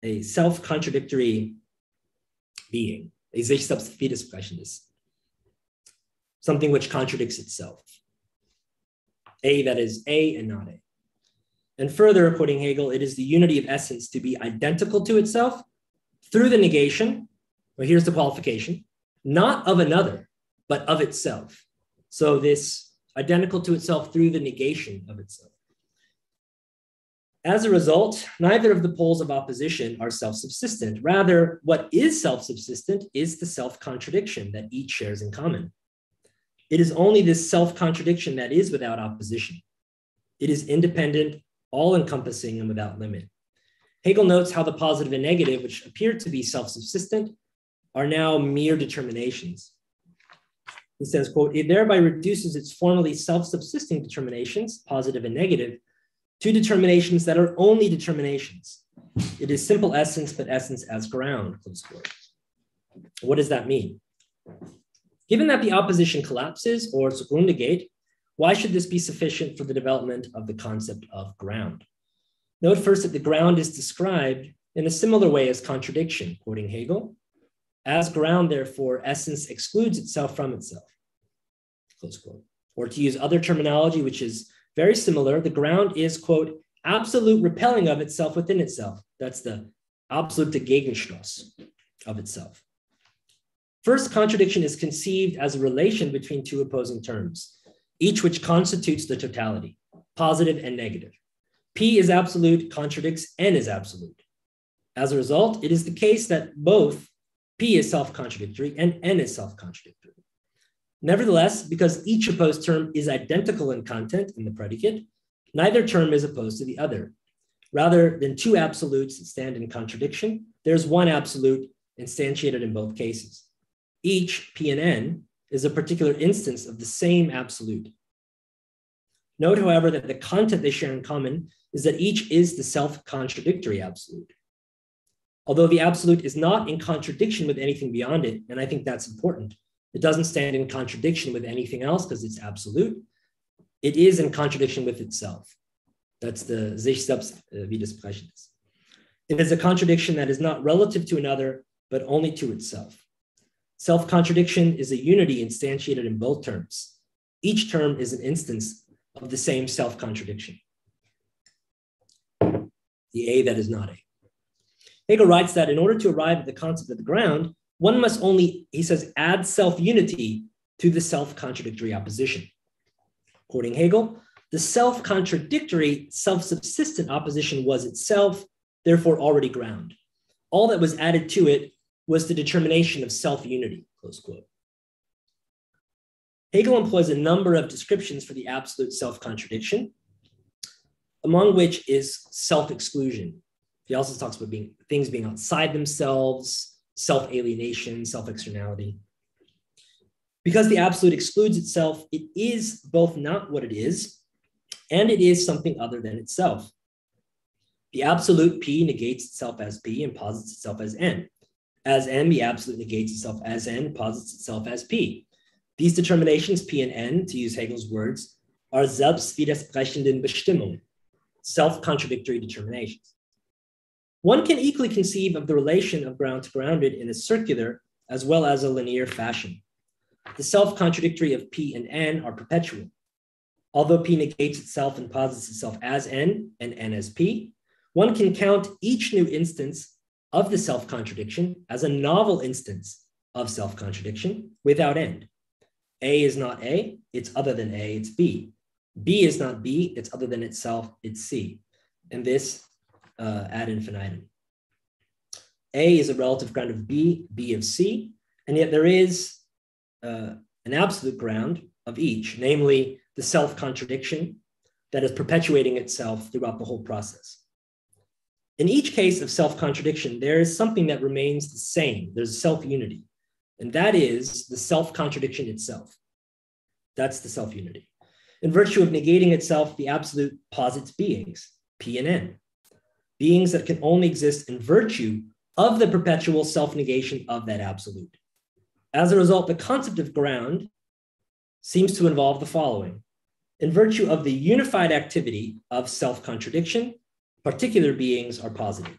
a self contradictory being, a sich selbst widersprechendes, something which contradicts itself. A that is A and not A. And further, according Hegel, it is the unity of essence to be identical to itself through the negation. Well, here's the qualification not of another, but of itself. So, this identical to itself through the negation of itself. As a result, neither of the poles of opposition are self subsistent. Rather, what is self subsistent is the self contradiction that each shares in common. It is only this self contradiction that is without opposition. It is independent all encompassing and without limit. Hegel notes how the positive and negative, which appear to be self subsistent, are now mere determinations. He says, quote, it thereby reduces its formerly self subsisting determinations, positive and negative, to determinations that are only determinations. It is simple essence, but essence as ground, close quote. What does that mean? Given that the opposition collapses or zugrunde geht, why should this be sufficient for the development of the concept of ground? Note first that the ground is described in a similar way as contradiction, quoting Hegel. As ground, therefore, essence excludes itself from itself. Close quote. Or to use other terminology, which is very similar, the ground is, quote, absolute repelling of itself within itself. That's the absolute Gegenstoß of itself. First, contradiction is conceived as a relation between two opposing terms each which constitutes the totality, positive and negative. P is absolute, contradicts N is absolute. As a result, it is the case that both P is self contradictory and N is self contradictory. Nevertheless, because each opposed term is identical in content in the predicate, neither term is opposed to the other. Rather than two absolutes that stand in contradiction, there's one absolute instantiated in both cases. Each, P and N, is a particular instance of the same absolute. Note, however, that the content they share in common is that each is the self contradictory absolute. Although the absolute is not in contradiction with anything beyond it, and I think that's important, it doesn't stand in contradiction with anything else because it's absolute. It is in contradiction with itself. That's the sich selbst uh, widersprechend. It is a contradiction that is not relative to another, but only to itself. Self contradiction is a unity instantiated in both terms. Each term is an instance of the same self contradiction. The A that is not A. Hegel writes that in order to arrive at the concept of the ground, one must only, he says, add self unity to the self contradictory opposition. According Hegel, the self contradictory, self subsistent opposition was itself, therefore already ground. All that was added to it was the determination of self-unity, close quote. Hegel employs a number of descriptions for the absolute self-contradiction, among which is self-exclusion. He also talks about being things being outside themselves, self-alienation, self-externality. Because the absolute excludes itself, it is both not what it is, and it is something other than itself. The absolute P negates itself as P and posits itself as N. As n, the absolute negates itself as n, posits itself as p. These determinations, p and n, to use Hegel's words, are selbstwidersprechenden Bestimmungen, self-contradictory determinations. One can equally conceive of the relation of ground to grounded in a circular as well as a linear fashion. The self-contradictory of P and N are perpetual. Although P negates itself and posits itself as N and N as P, one can count each new instance of the self-contradiction as a novel instance of self-contradiction without end. A is not A, it's other than A, it's B. B is not B, it's other than itself, it's C. And this uh, ad infinitum. A is a relative ground of B, B of C, and yet there is uh, an absolute ground of each, namely the self contradiction that is perpetuating itself throughout the whole process. In each case of self contradiction, there is something that remains the same. There's self unity, and that is the self contradiction itself. That's the self unity. In virtue of negating itself, the absolute posits beings, P and N, beings that can only exist in virtue of the perpetual self negation of that absolute. As a result, the concept of ground seems to involve the following. In virtue of the unified activity of self contradiction, particular beings are posited.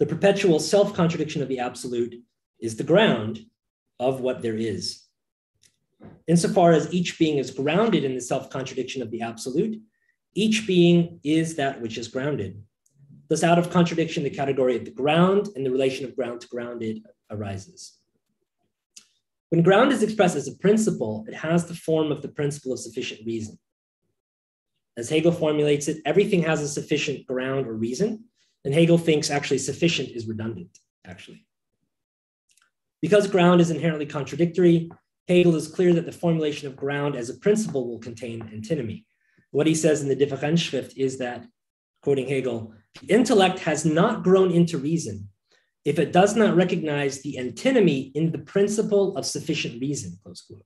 The perpetual self contradiction of the absolute is the ground of what there is. Insofar as each being is grounded in the self contradiction of the absolute, each being is that which is grounded. Thus, out of contradiction, the category of the ground and the relation of ground to grounded arises. When ground is expressed as a principle, it has the form of the principle of sufficient reason. As Hegel formulates it, everything has a sufficient ground or reason, and Hegel thinks actually sufficient is redundant, actually. Because ground is inherently contradictory, Hegel is clear that the formulation of ground as a principle will contain antinomy. What he says in the Differenzschrift is that, quoting Hegel, the intellect has not grown into reason if it does not recognize the antinomy in the principle of sufficient reason, close quote.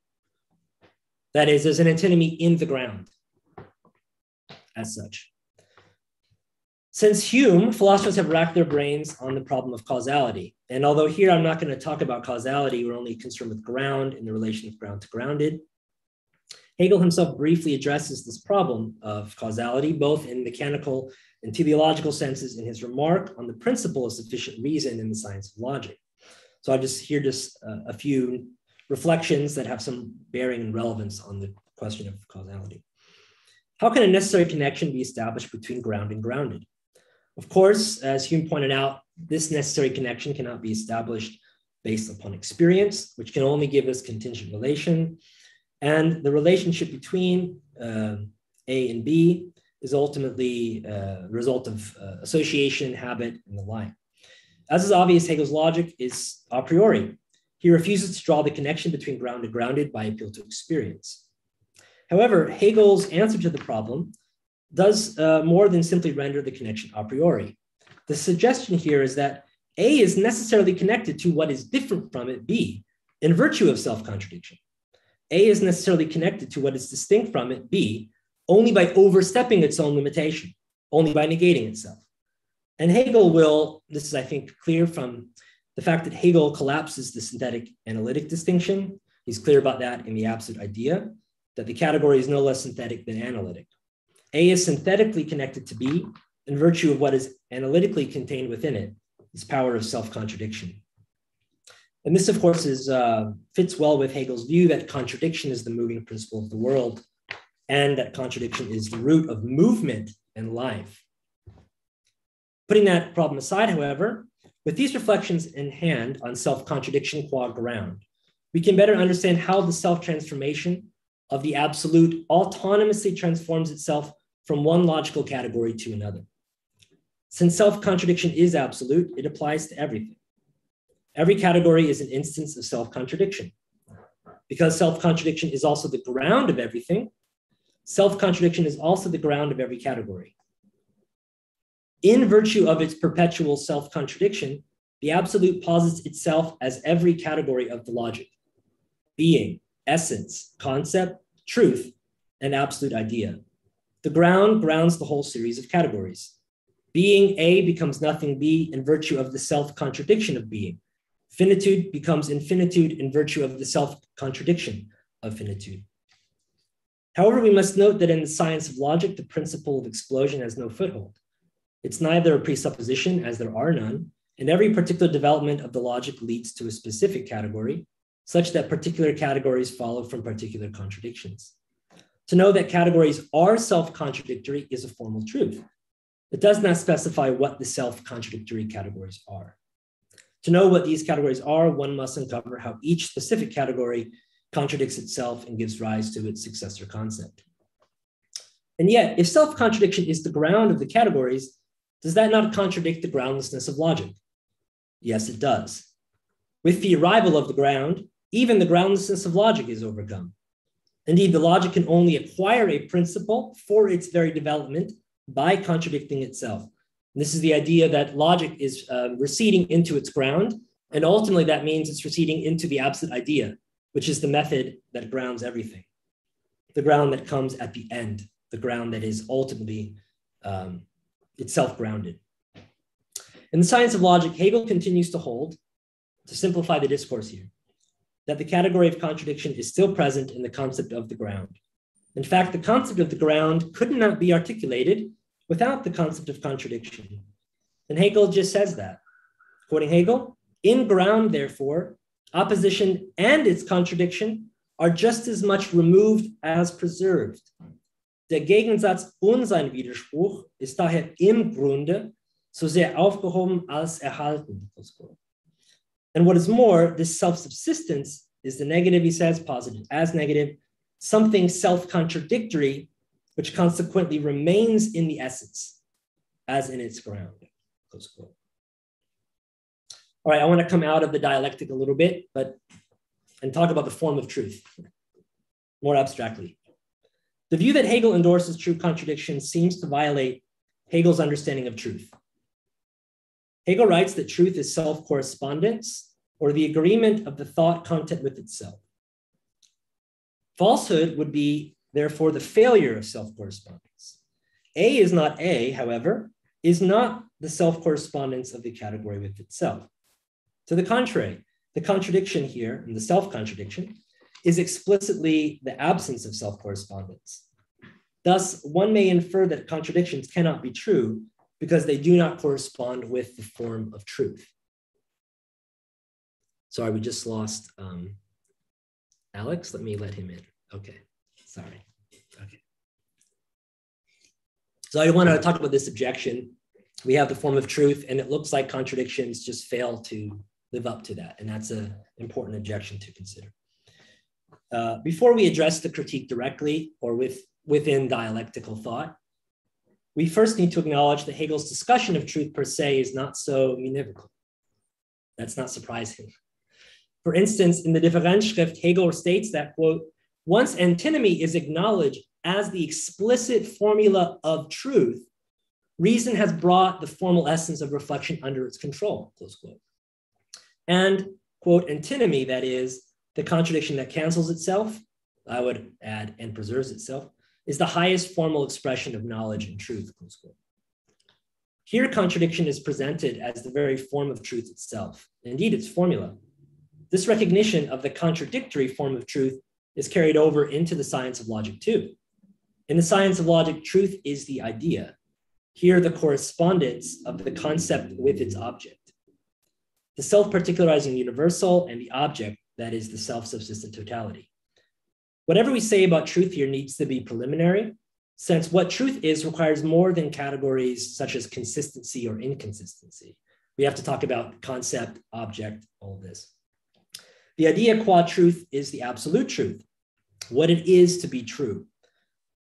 That is, there's an antinomy in the ground as such. Since Hume, philosophers have racked their brains on the problem of causality. And although here I'm not going to talk about causality, we're only concerned with ground and the relation of ground to grounded. Hegel himself briefly addresses this problem of causality, both in mechanical and teleological senses in his remark on the principle of sufficient reason in the science of logic. So I'll just here just uh, a few reflections that have some bearing and relevance on the question of causality. How can a necessary connection be established between ground and grounded? Of course, as Hume pointed out, this necessary connection cannot be established based upon experience, which can only give us contingent relation. And the relationship between uh, A and B is ultimately uh, a result of uh, association, habit, and the like. As is obvious, Hegel's logic is a priori. He refuses to draw the connection between ground and grounded by appeal to experience. However, Hegel's answer to the problem does uh, more than simply render the connection a priori. The suggestion here is that A is necessarily connected to what is different from it, B, in virtue of self contradiction. A is necessarily connected to what is distinct from it, B, only by overstepping its own limitation, only by negating itself. And Hegel will, this is, I think, clear from the fact that Hegel collapses the synthetic analytic distinction. He's clear about that in the absolute idea that the category is no less synthetic than analytic. A is synthetically connected to B in virtue of what is analytically contained within it, its power of self contradiction. And this, of course, is, uh, fits well with Hegel's view that contradiction is the moving principle of the world and that contradiction is the root of movement and life. Putting that problem aside, however, with these reflections in hand on self contradiction qua ground, we can better understand how the self transformation of the absolute autonomously transforms itself from one logical category to another. Since self contradiction is absolute, it applies to everything. Every category is an instance of self contradiction. Because self contradiction is also the ground of everything, Self contradiction is also the ground of every category. In virtue of its perpetual self contradiction, the absolute posits itself as every category of the logic being, essence, concept, truth, and absolute idea. The ground grounds the whole series of categories. Being A becomes nothing B in virtue of the self contradiction of being, Finitude becomes infinitude in virtue of the self contradiction of finitude. However, we must note that in the science of logic, the principle of explosion has no foothold. It's neither a presupposition, as there are none, and every particular development of the logic leads to a specific category, such that particular categories follow from particular contradictions. To know that categories are self contradictory is a formal truth. It does not specify what the self contradictory categories are. To know what these categories are, one must uncover how each specific category contradicts itself and gives rise to its successor concept. And yet, if self contradiction is the ground of the categories, does that not contradict the groundlessness of logic? Yes, it does. With the arrival of the ground, even the groundlessness of logic is overcome. Indeed, the logic can only acquire a principle for its very development by contradicting itself. And this is the idea that logic is uh, receding into its ground, and ultimately that means it's receding into the absolute idea, which is the method that grounds everything, the ground that comes at the end, the ground that is ultimately um, itself grounded. In the science of logic, Hegel continues to hold, to simplify the discourse here, that the category of contradiction is still present in the concept of the ground. In fact, the concept of the ground could not be articulated without the concept of contradiction. And Hegel just says that. Quoting Hegel, in ground, therefore, opposition and its contradiction are just as much removed as preserved. Der Gegensatz und sein Widerspruch ist daher im Grunde so sehr aufgehoben als erhalten. And what is more, this self-subsistence is the negative, he says, positive as negative, something self-contradictory which consequently remains in the essence as in its ground. All right, I want to come out of the dialectic a little bit, but and talk about the form of truth more abstractly. The view that Hegel endorses true contradiction seems to violate Hegel's understanding of truth. Hegel writes that truth is self correspondence or the agreement of the thought content with itself. Falsehood would be therefore the failure of self-correspondence. A is not A, however, is not the self-correspondence of the category with itself. To the contrary, the contradiction here, and the self-contradiction, is explicitly the absence of self-correspondence. Thus, one may infer that contradictions cannot be true because they do not correspond with the form of truth. Sorry, we just lost um, Alex. Let me let him in. Okay. Sorry. Okay. So I want to talk about this objection. We have the form of truth, and it looks like contradictions just fail to live up to that. And that's an important objection to consider. Uh, before we address the critique directly or with, within dialectical thought, we first need to acknowledge that Hegel's discussion of truth per se is not so univocal. That's not surprising. For instance, in the Differenzschrift, Hegel states that, quote, once antinomy is acknowledged as the explicit formula of truth, reason has brought the formal essence of reflection under its control, close quote. And, quote, antinomy, that is, the contradiction that cancels itself, I would add, and preserves itself, is the highest formal expression of knowledge and truth, close quote. Here, contradiction is presented as the very form of truth itself, indeed, its formula. This recognition of the contradictory form of truth is carried over into the science of logic too. In the science of logic, truth is the idea. Here, the correspondence of the concept with its object. The self particularizing universal and the object that is the self subsistent totality. Whatever we say about truth here needs to be preliminary, since what truth is requires more than categories such as consistency or inconsistency. We have to talk about concept, object, all this. The idea qua truth is the absolute truth, what it is to be true.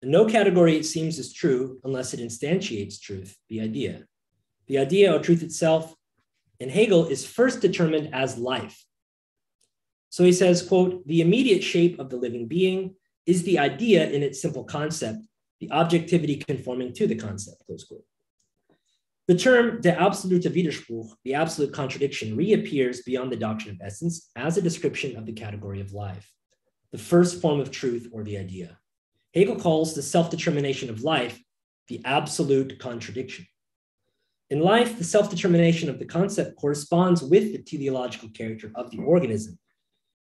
no category, it seems, is true unless it instantiates truth, the idea. The idea or truth itself in Hegel is first determined as life. So he says, quote, the immediate shape of the living being is the idea in its simple concept, the objectivity conforming to the concept, close quote. The term der absolute Widerspruch, the absolute contradiction, reappears beyond the doctrine of essence as a description of the category of life, the first form of truth or the idea. Hegel calls the self determination of life the absolute contradiction. In life, the self determination of the concept corresponds with the teleological character of the organism,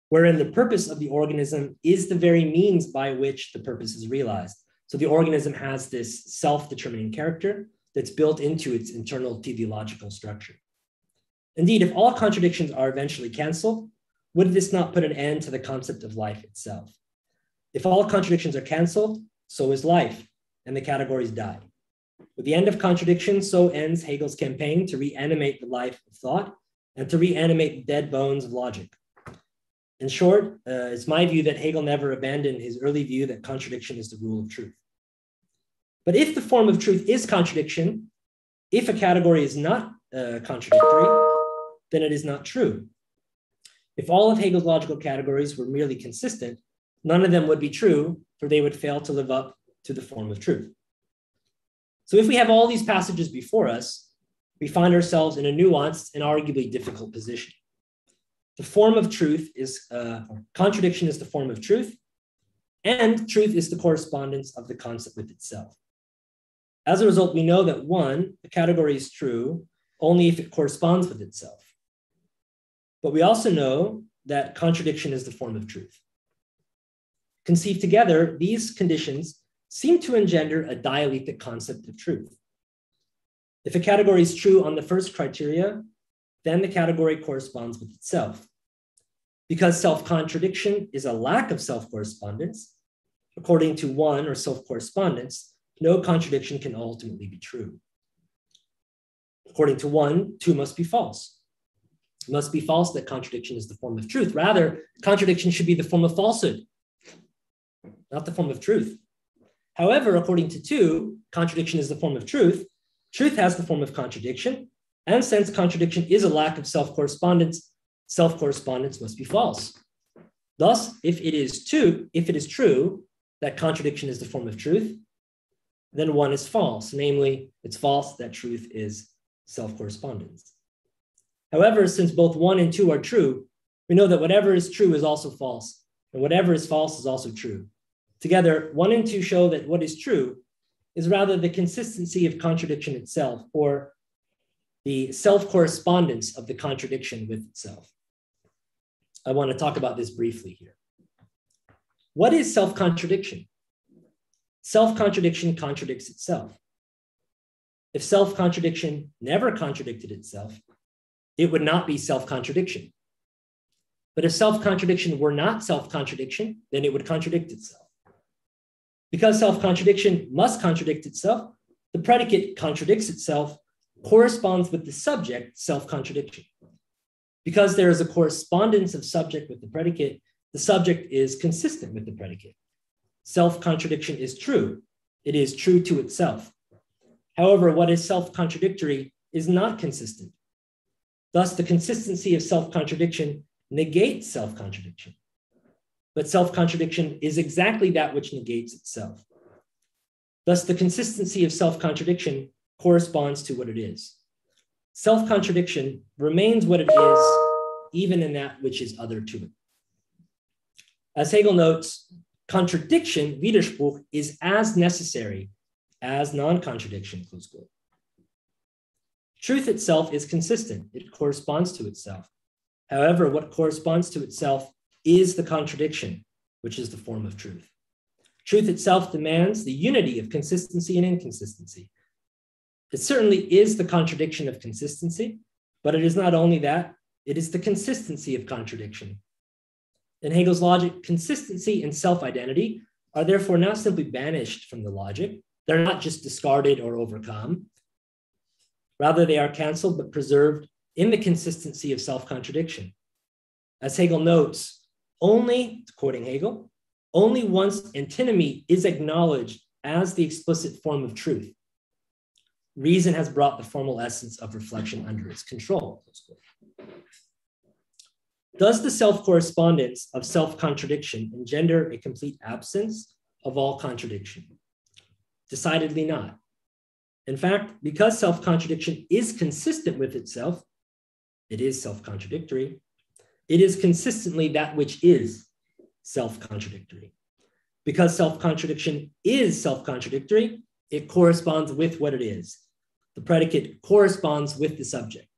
wherein the purpose of the organism is the very means by which the purpose is realized. So the organism has this self determining character that's built into its internal teleological structure. Indeed, if all contradictions are eventually canceled, would this not put an end to the concept of life itself? If all contradictions are canceled, so is life, and the categories die. With the end of contradiction, so ends Hegel's campaign to reanimate the life of thought and to reanimate dead bones of logic. In short, uh, it's my view that Hegel never abandoned his early view that contradiction is the rule of truth. But if the form of truth is contradiction, if a category is not uh, contradictory, then it is not true. If all of Hegel's logical categories were merely consistent, none of them would be true, for they would fail to live up to the form of truth. So if we have all these passages before us, we find ourselves in a nuanced and arguably difficult position. The form of truth is, uh, contradiction is the form of truth, and truth is the correspondence of the concept with itself. As a result, we know that one, a category is true only if it corresponds with itself. But we also know that contradiction is the form of truth. Conceived together, these conditions seem to engender a dialetheic concept of truth. If a category is true on the first criteria, then the category corresponds with itself. Because self contradiction is a lack of self correspondence, according to one or self correspondence, no contradiction can ultimately be true. According to one, two must be false. It must be false that contradiction is the form of truth. Rather, contradiction should be the form of falsehood, not the form of truth. However, according to two, contradiction is the form of truth. Truth has the form of contradiction. And since contradiction is a lack of self correspondence, self correspondence must be false. Thus, if it is two, if it is true that contradiction is the form of truth, then one is false. Namely, it's false that truth is self correspondence. However, since both one and two are true, we know that whatever is true is also false, and whatever is false is also true. Together, one and two show that what is true is rather the consistency of contradiction itself, or the self correspondence of the contradiction with itself. I want to talk about this briefly here. What is self contradiction? Self contradiction contradicts itself. If self contradiction never contradicted itself, it would not be self contradiction. But if self contradiction were not self contradiction, then it would contradict itself. Because self contradiction must contradict itself, the predicate contradicts itself corresponds with the subject self contradiction. Because there is a correspondence of subject with the predicate, the subject is consistent with the predicate. Self contradiction is true, it is true to itself. However, what is self contradictory is not consistent. Thus, the consistency of self contradiction negates self contradiction. But self contradiction is exactly that which negates itself. Thus, the consistency of self contradiction corresponds to what it is. Self contradiction remains what it is, even in that which is other to it. As Hegel notes, contradiction, Widerspruch, is as necessary as non contradiction. Truth itself is consistent, it corresponds to itself. However, what corresponds to itself is the contradiction, which is the form of truth. Truth itself demands the unity of consistency and inconsistency. It certainly is the contradiction of consistency, but it is not only that, it is the consistency of contradiction. In Hegel's logic, consistency and self identity are therefore not simply banished from the logic, they're not just discarded or overcome. Rather, they are canceled but preserved in the consistency of self contradiction. As Hegel notes, only, quoting Hegel, only once antinomy is acknowledged as the explicit form of truth. Reason has brought the formal essence of reflection under its control. Does the self correspondence of self contradiction engender a complete absence of all contradiction? Decidedly not. In fact, because self contradiction is consistent with itself, it is self contradictory, it is consistently that which is self contradictory. Because self contradiction is self contradictory, it corresponds with what it is. the predicate corresponds with the subject.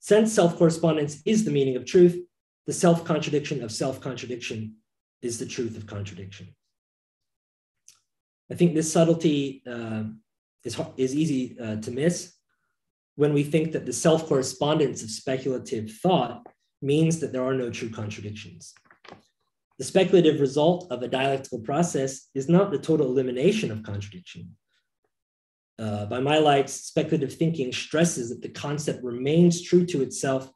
Since self correspondence is the meaning of truth, the self contradiction of self contradiction is the truth of contradiction. I think this subtlety uh, is, is easy uh, to miss when we think that the self correspondence of speculative thought means that there are no true contradictions. The speculative result of a dialectical process is not the total elimination of contradiction. Uh, by my lights, speculative thinking stresses that the concept remains true to itself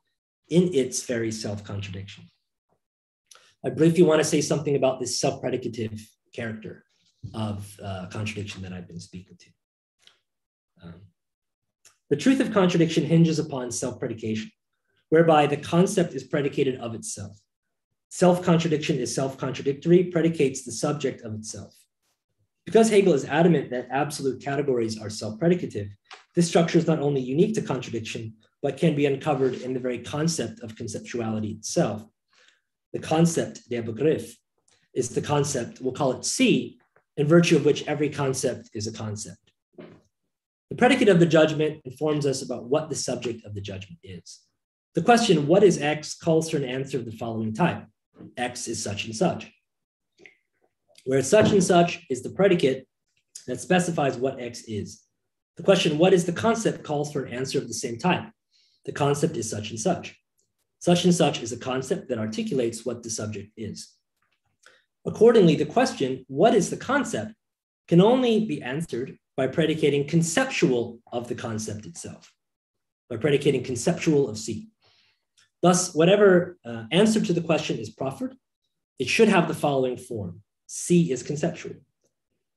in its very self contradiction. I briefly want to say something about this self predicative character of uh, contradiction that I've been speaking to. Um, the truth of contradiction hinges upon self predication, whereby the concept is predicated of itself. Self contradiction is self contradictory, predicates the subject of itself. Because Hegel is adamant that absolute categories are self predicative, this structure is not only unique to contradiction, but can be uncovered in the very concept of conceptuality itself. The concept, der Begriff, is the concept, we'll call it C, in virtue of which every concept is a concept. The predicate of the judgment informs us about what the subject of the judgment is. The question, what is X, calls for an answer of the following type X is such and such. Where such and such is the predicate that specifies what X is. The question, what is the concept, calls for an answer of the same type. The concept is such and such. Such and such is a concept that articulates what the subject is. Accordingly, the question, what is the concept, can only be answered by predicating conceptual of the concept itself, by predicating conceptual of C. Thus, whatever uh, answer to the question is proffered, it should have the following form. C is conceptual.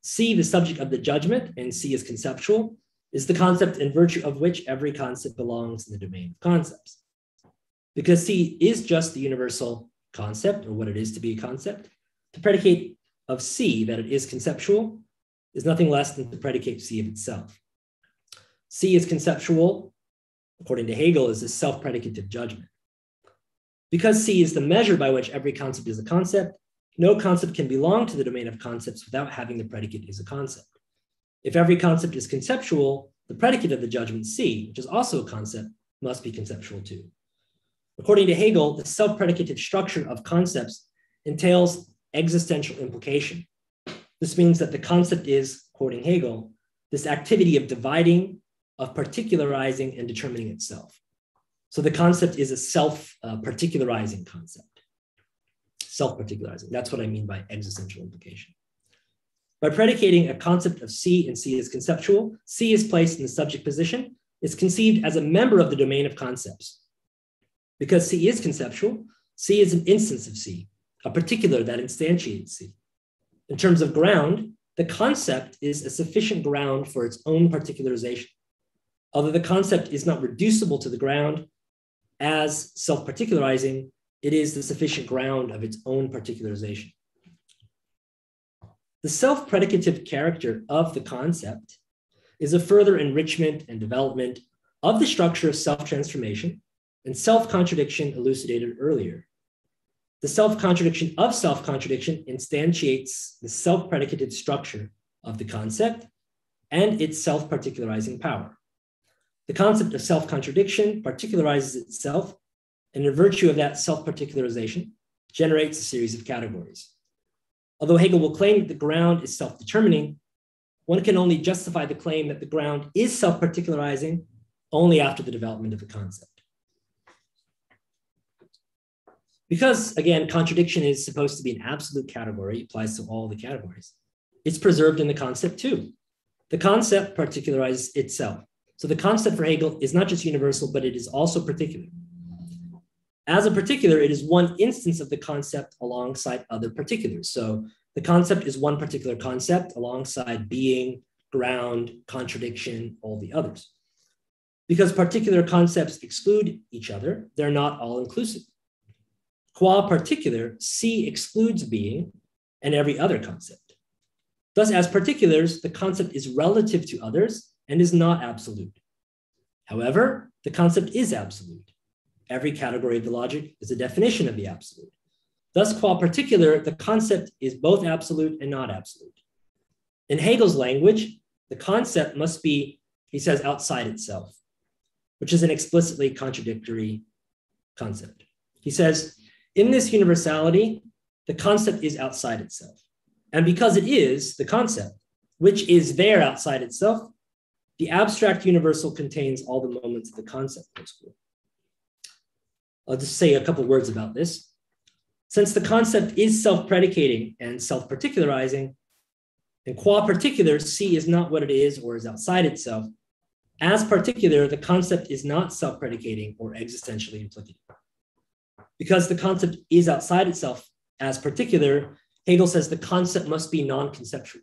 C, the subject of the judgment, and C is conceptual, is the concept in virtue of which every concept belongs in the domain of concepts. Because C is just the universal concept, or what it is to be a concept, the predicate of C, that it is conceptual, is nothing less than the predicate C of itself. C is conceptual, according to Hegel, is a self predicative judgment. Because C is the measure by which every concept is a concept, no concept can belong to the domain of concepts without having the predicate is a concept. If every concept is conceptual, the predicate of the judgment C, which is also a concept, must be conceptual too. According to Hegel, the self predicative structure of concepts entails existential implication. This means that the concept is, quoting Hegel, this activity of dividing, of particularizing, and determining itself. So the concept is a self uh, particularizing concept. Self particularizing. That's what I mean by existential implication. By predicating a concept of C and C is conceptual, C is placed in the subject position, is conceived as a member of the domain of concepts. Because C is conceptual, C is an instance of C, a particular that instantiates C. In terms of ground, the concept is a sufficient ground for its own particularization. Although the concept is not reducible to the ground as self particularizing, it is the sufficient ground of its own particularization. The self predicative character of the concept is a further enrichment and development of the structure of self transformation and self contradiction elucidated earlier. The self contradiction of self contradiction instantiates the self predicated structure of the concept and its self particularizing power. The concept of self contradiction particularizes itself, and in virtue of that self particularization, generates a series of categories. Although Hegel will claim that the ground is self determining, one can only justify the claim that the ground is self particularizing only after the development of the concept. Because again, contradiction is supposed to be an absolute category, applies to all the categories. It's preserved in the concept too. The concept particularizes itself. So the concept for Hegel is not just universal, but it is also particular. As a particular, it is one instance of the concept alongside other particulars. So the concept is one particular concept alongside being, ground, contradiction, all the others. Because particular concepts exclude each other, they're not all inclusive. Qua particular, C excludes being and every other concept. Thus, as particulars, the concept is relative to others and is not absolute. However, the concept is absolute. Every category of the logic is a definition of the absolute. Thus, qua particular, the concept is both absolute and not absolute. In Hegel's language, the concept must be he says outside itself, which is an explicitly contradictory concept. He says, in this universality, the concept is outside itself. And because it is the concept, which is there outside itself, the abstract universal contains all the moments of the concept. I'll just say a couple words about this. Since the concept is self predicating and self particularizing, and qua particular, C is not what it is or is outside itself, as particular, the concept is not self predicating or existentially implicative. Because the concept is outside itself as particular, Hegel says the concept must be non conceptual.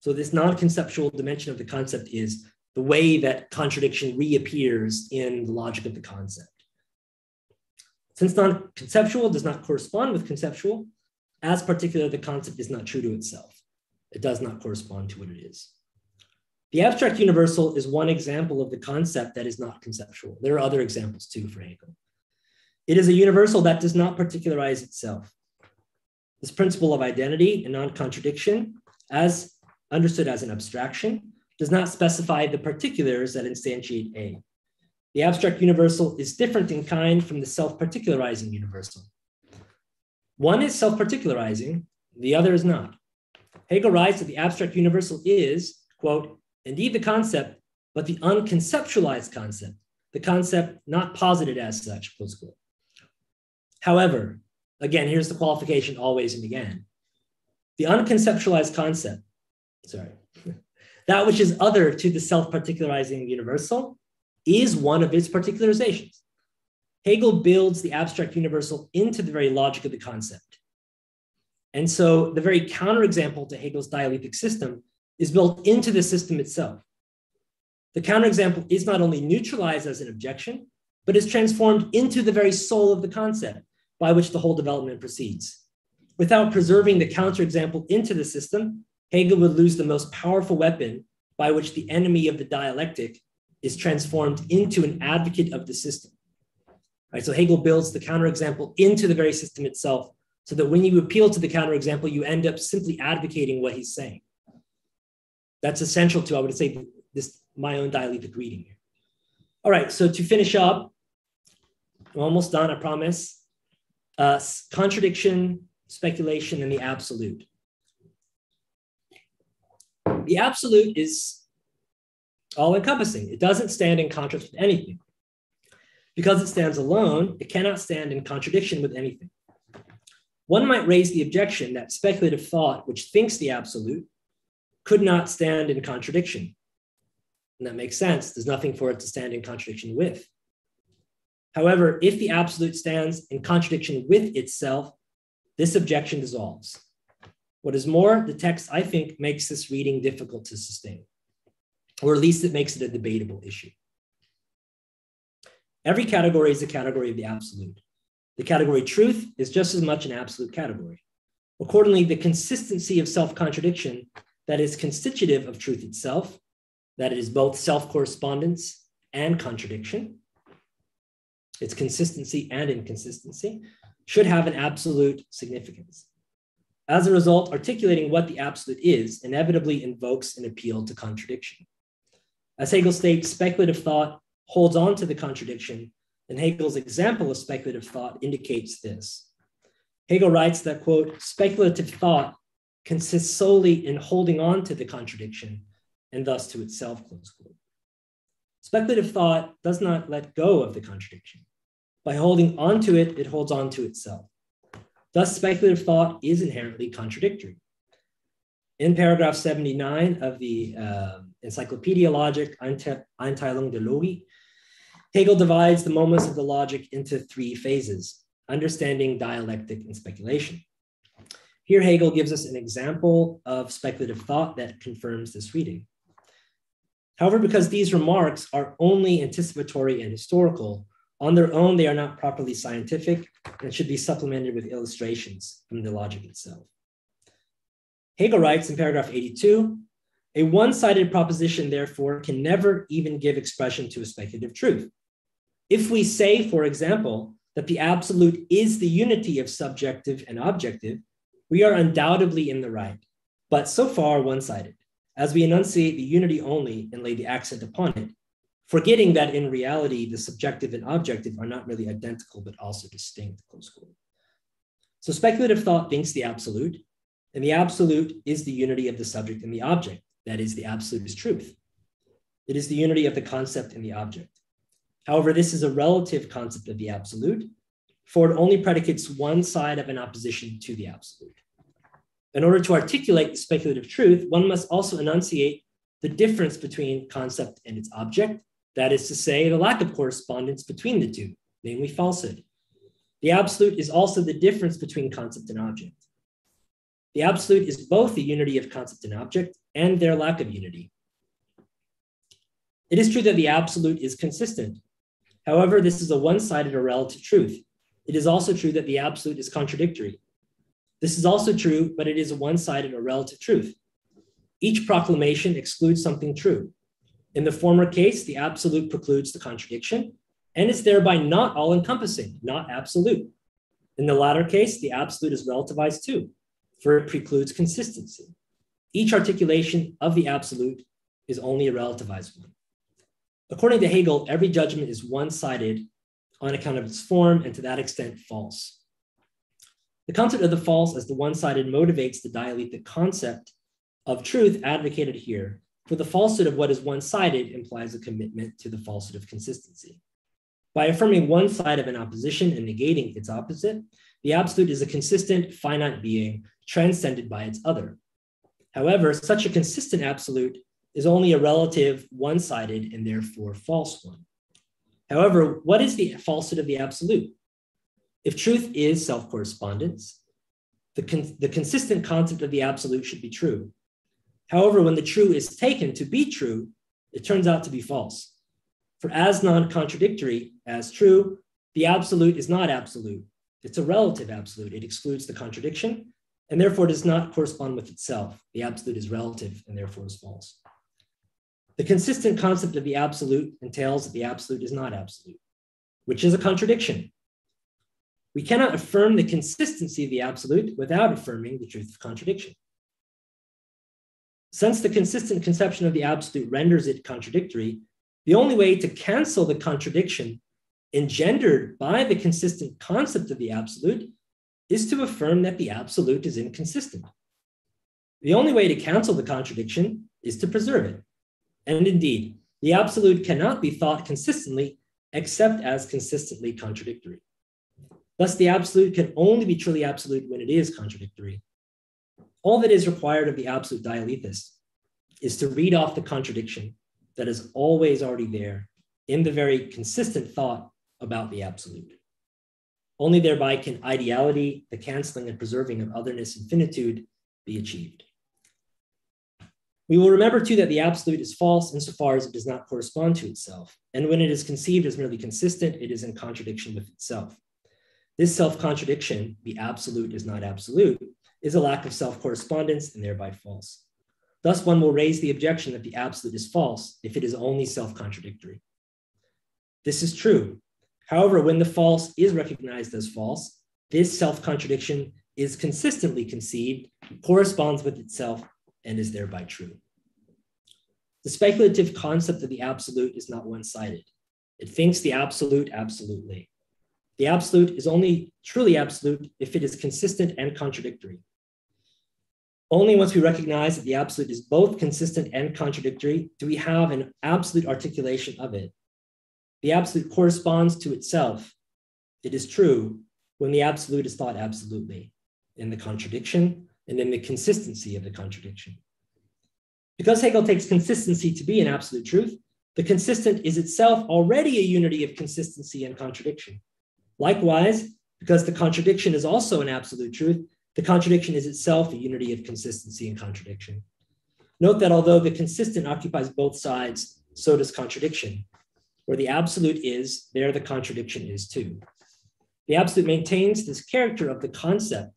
So, this non conceptual dimension of the concept is the way that contradiction reappears in the logic of the concept. Since non conceptual does not correspond with conceptual, as particular, the concept is not true to itself. It does not correspond to what it is. The abstract universal is one example of the concept that is not conceptual. There are other examples too for Hegel. It is a universal that does not particularize itself. This principle of identity and non contradiction, as understood as an abstraction, does not specify the particulars that instantiate A. The abstract universal is different in kind from the self particularizing universal. One is self particularizing, the other is not. Hegel writes that the abstract universal is, quote, indeed the concept, but the unconceptualized concept, the concept not posited as such, close quote. However, again, here's the qualification always and again. The unconceptualized concept, sorry, that which is other to the self-particularizing universal is one of its particularizations. Hegel builds the abstract universal into the very logic of the concept. And so the very counterexample to Hegel's dialectic system is built into the system itself. The counterexample is not only neutralized as an objection, but is transformed into the very soul of the concept by which the whole development proceeds. Without preserving the counterexample into the system, Hegel would lose the most powerful weapon by which the enemy of the dialectic is transformed into an advocate of the system. Right, so Hegel builds the counterexample into the very system itself, so that when you appeal to the counterexample, you end up simply advocating what he's saying. That's essential to, I would say, this my own dialectic reading here. All right, so to finish up, I'm almost done, I promise. Uh, contradiction, speculation, and the absolute. The absolute is all encompassing. It doesn't stand in contrast with anything. Because it stands alone, it cannot stand in contradiction with anything. One might raise the objection that speculative thought, which thinks the absolute, could not stand in contradiction. And that makes sense. There's nothing for it to stand in contradiction with. However, if the absolute stands in contradiction with itself, this objection dissolves. What is more, the text, I think, makes this reading difficult to sustain, or at least it makes it a debatable issue. Every category is a category of the absolute. The category truth is just as much an absolute category. Accordingly, the consistency of self contradiction that is constitutive of truth itself, that it is both self correspondence and contradiction, its consistency and inconsistency, should have an absolute significance. As a result, articulating what the absolute is inevitably invokes an appeal to contradiction. As Hegel states, speculative thought holds on to the contradiction, and Hegel's example of speculative thought indicates this. Hegel writes that, quote, speculative thought consists solely in holding on to the contradiction and thus to itself, close quote. Speculative thought does not let go of the contradiction. By holding on to it, it holds on to itself. Thus, speculative thought is inherently contradictory. In paragraph 79 of the uh, Encyclopedia Logic, Einteilung der Logik, Hegel divides the moments of the logic into three phases understanding, dialectic, and speculation. Here, Hegel gives us an example of speculative thought that confirms this reading. However, because these remarks are only anticipatory and historical, on their own, they are not properly scientific and should be supplemented with illustrations from the logic itself. Hegel writes in paragraph 82 a one sided proposition, therefore, can never even give expression to a speculative truth. If we say, for example, that the absolute is the unity of subjective and objective, we are undoubtedly in the right, but so far one sided as we enunciate the unity only and lay the accent upon it, forgetting that in reality, the subjective and objective are not merely identical, but also distinct, close quote. So speculative thought thinks the absolute, and the absolute is the unity of the subject and the object. That is, the absolute is truth. It is the unity of the concept and the object. However, this is a relative concept of the absolute, for it only predicates one side of an opposition to the absolute. In order to articulate the speculative truth, one must also enunciate the difference between concept and its object, that is to say, the lack of correspondence between the two, namely falsehood. The absolute is also the difference between concept and object. The absolute is both the unity of concept and object and their lack of unity. It is true that the absolute is consistent. However, this is a one sided or relative truth. It is also true that the absolute is contradictory. This is also true, but it is a one sided or relative truth. Each proclamation excludes something true. In the former case, the absolute precludes the contradiction and is thereby not all encompassing, not absolute. In the latter case, the absolute is relativized too, for it precludes consistency. Each articulation of the absolute is only a relativized one. According to Hegel, every judgment is one sided on account of its form and to that extent false. The concept of the false as the one sided motivates the dialetheic concept of truth advocated here, for the falsehood of what is one sided implies a commitment to the falsehood of consistency. By affirming one side of an opposition and negating its opposite, the absolute is a consistent, finite being transcended by its other. However, such a consistent absolute is only a relative, one sided, and therefore false one. However, what is the falsehood of the absolute? If truth is self correspondence, the, con- the consistent concept of the absolute should be true. However, when the true is taken to be true, it turns out to be false. For as non contradictory as true, the absolute is not absolute. It's a relative absolute. It excludes the contradiction and therefore does not correspond with itself. The absolute is relative and therefore is false. The consistent concept of the absolute entails that the absolute is not absolute, which is a contradiction. We cannot affirm the consistency of the absolute without affirming the truth of contradiction. Since the consistent conception of the absolute renders it contradictory, the only way to cancel the contradiction engendered by the consistent concept of the absolute is to affirm that the absolute is inconsistent. The only way to cancel the contradiction is to preserve it. And indeed, the absolute cannot be thought consistently except as consistently contradictory. Thus, the absolute can only be truly absolute when it is contradictory. All that is required of the absolute dialetheist is to read off the contradiction that is always already there in the very consistent thought about the absolute. Only thereby can ideality, the canceling and preserving of otherness and finitude be achieved. We will remember too that the absolute is false insofar as it does not correspond to itself. And when it is conceived as merely consistent, it is in contradiction with itself. This self contradiction, the absolute is not absolute, is a lack of self correspondence and thereby false. Thus, one will raise the objection that the absolute is false if it is only self contradictory. This is true. However, when the false is recognized as false, this self contradiction is consistently conceived, corresponds with itself, and is thereby true. The speculative concept of the absolute is not one sided. It thinks the absolute absolutely. The absolute is only truly absolute if it is consistent and contradictory. Only once we recognize that the absolute is both consistent and contradictory do we have an absolute articulation of it. The absolute corresponds to itself. It is true when the absolute is thought absolutely in the contradiction and in the consistency of the contradiction. Because Hegel takes consistency to be an absolute truth, the consistent is itself already a unity of consistency and contradiction. Likewise, because the contradiction is also an absolute truth, the contradiction is itself a unity of consistency and contradiction. Note that although the consistent occupies both sides, so does contradiction. Where the absolute is, there the contradiction is too. The absolute maintains this character of the concept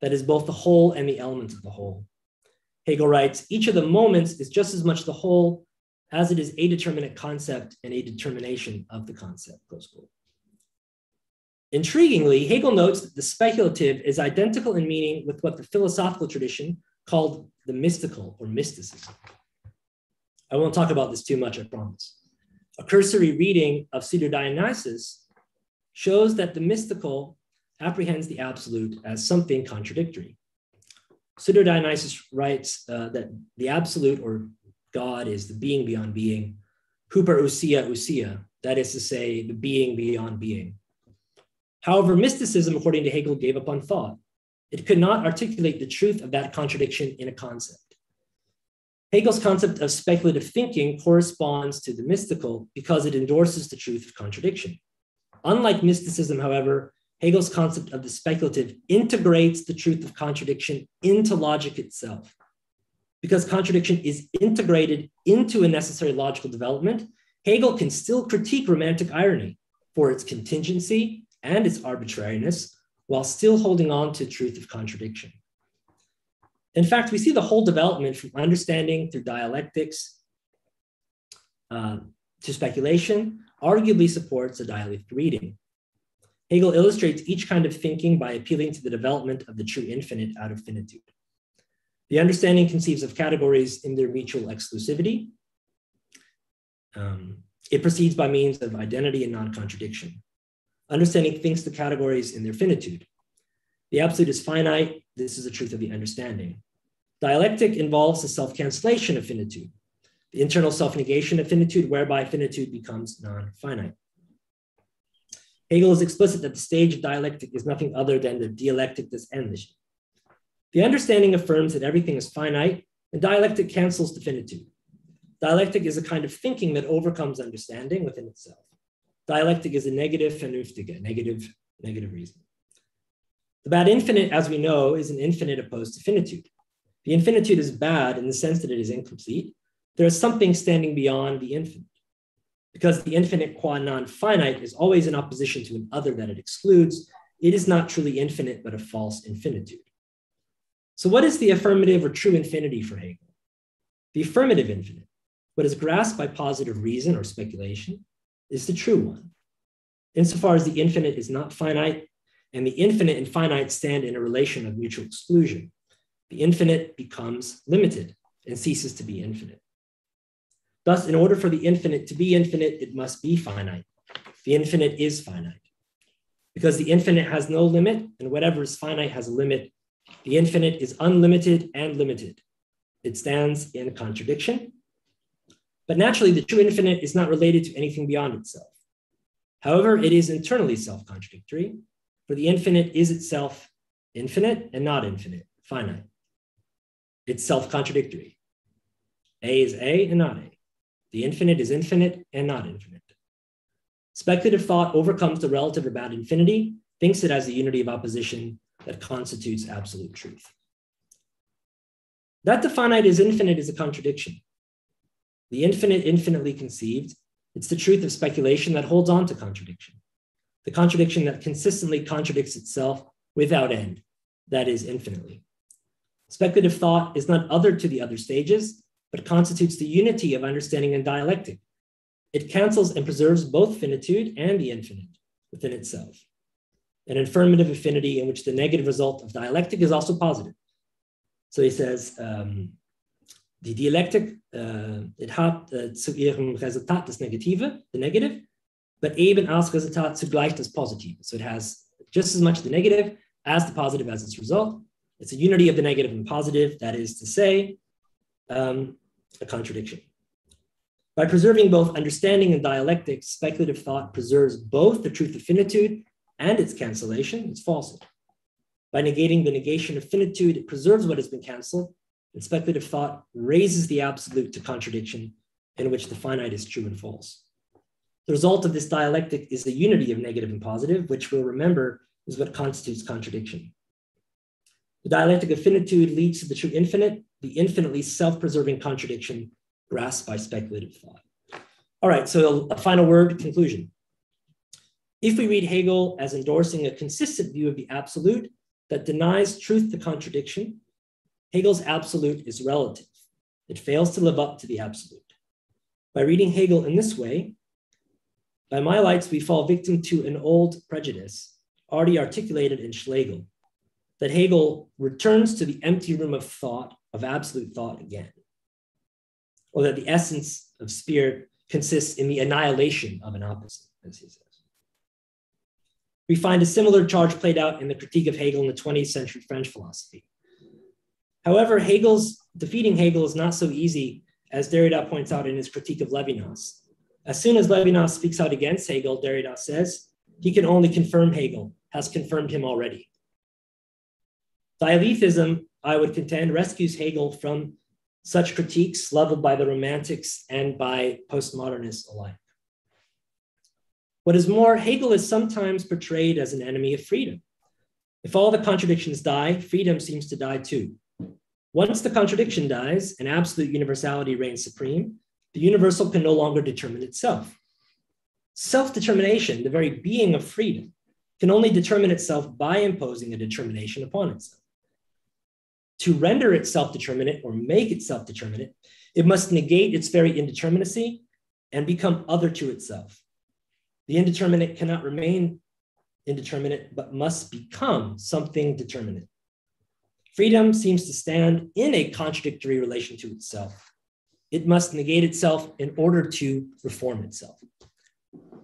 that is both the whole and the element of the whole. Hegel writes, each of the moments is just as much the whole as it is a determinate concept and a determination of the concept, close quote. Intriguingly, Hegel notes that the speculative is identical in meaning with what the philosophical tradition called the mystical or mysticism. I won't talk about this too much, I promise. A cursory reading of Pseudo Dionysius shows that the mystical apprehends the absolute as something contradictory. Pseudo Dionysius writes uh, that the absolute or God is the being beyond being, huper ousia ousia, that is to say, the being beyond being. However, mysticism, according to Hegel, gave up on thought. It could not articulate the truth of that contradiction in a concept. Hegel's concept of speculative thinking corresponds to the mystical because it endorses the truth of contradiction. Unlike mysticism, however, Hegel's concept of the speculative integrates the truth of contradiction into logic itself. Because contradiction is integrated into a necessary logical development, Hegel can still critique romantic irony for its contingency and its arbitrariness while still holding on to truth of contradiction. In fact, we see the whole development from understanding through dialectics uh, to speculation arguably supports a dialetheic reading. Hegel illustrates each kind of thinking by appealing to the development of the true infinite out of finitude. The understanding conceives of categories in their mutual exclusivity. Um, it proceeds by means of identity and non-contradiction. Understanding thinks the categories in their finitude. The absolute is finite. This is the truth of the understanding. Dialectic involves the self-cancellation of finitude, the internal self-negation of finitude, whereby finitude becomes non-finite. Hegel is explicit that the stage of dialectic is nothing other than the dialectic des Endlichen. The understanding affirms that everything is finite, and dialectic cancels the finitude. Dialectic is a kind of thinking that overcomes understanding within itself. Dialectic is a negative vernünftige, negative, negative reason. The bad infinite, as we know, is an infinite opposed to finitude. The infinitude is bad in the sense that it is incomplete. There is something standing beyond the infinite. Because the infinite qua non-finite is always in opposition to an other that it excludes, it is not truly infinite, but a false infinitude. So what is the affirmative or true infinity for Hegel? The affirmative infinite, what is grasped by positive reason or speculation, is the true one. Insofar as the infinite is not finite, and the infinite and finite stand in a relation of mutual exclusion, the infinite becomes limited and ceases to be infinite. Thus, in order for the infinite to be infinite, it must be finite. The infinite is finite. Because the infinite has no limit, and whatever is finite has a limit, the infinite is unlimited and limited. It stands in contradiction. But naturally, the true infinite is not related to anything beyond itself. However, it is internally self contradictory, for the infinite is itself infinite and not infinite, finite. It's self contradictory. A is A and not A. The infinite is infinite and not infinite. Speculative thought overcomes the relative about infinity, thinks it as the unity of opposition that constitutes absolute truth. That the finite is infinite is a contradiction. The infinite, infinitely conceived, it's the truth of speculation that holds on to contradiction. The contradiction that consistently contradicts itself without end, that is, infinitely. Speculative thought is not other to the other stages, but constitutes the unity of understanding and dialectic. It cancels and preserves both finitude and the infinite within itself. An affirmative infinity in which the negative result of dialectic is also positive. So he says, um, die Dialektik, uh, it hat uh, zu ihrem Resultat das Negative, the negative, but eben als Resultat zugleich das Positive. So it has just as much the negative as the positive as its result. It's a unity of the negative and positive, that is to say, um, a contradiction. By preserving both understanding and dialectic, speculative thought preserves both the truth of finitude and its cancellation, its falsehood. By negating the negation of finitude, it preserves what has been canceled, and speculative thought raises the absolute to contradiction, in which the finite is true and false. The result of this dialectic is the unity of negative and positive, which we'll remember is what constitutes contradiction. The dialectic of finitude leads to the true infinite, the infinitely self-preserving contradiction grasped by speculative thought. All right, so a final word, conclusion. If we read Hegel as endorsing a consistent view of the absolute that denies truth to contradiction, Hegel's absolute is relative. It fails to live up to the absolute. By reading Hegel in this way, by my lights, we fall victim to an old prejudice already articulated in Schlegel that Hegel returns to the empty room of thought, of absolute thought again. or that the essence of spirit consists in the annihilation of an opposite, as he says. We find a similar charge played out in the critique of Hegel in the 20th century French philosophy. However, Hegel's defeating Hegel is not so easy, as Derrida points out in his critique of Levinas. As soon as Levinas speaks out against Hegel, Derrida says, he can only confirm Hegel, has confirmed him already. Dialetheism, I would contend, rescues Hegel from such critiques leveled by the Romantics and by postmodernists alike. What is more, Hegel is sometimes portrayed as an enemy of freedom. If all the contradictions die, freedom seems to die too. Once the contradiction dies and absolute universality reigns supreme, the universal can no longer determine itself. Self determination, the very being of freedom, can only determine itself by imposing a determination upon itself. To render itself determinate or make itself determinate, it must negate its very indeterminacy and become other to itself. The indeterminate cannot remain indeterminate, but must become something determinate. Freedom seems to stand in a contradictory relation to itself. It must negate itself in order to reform itself.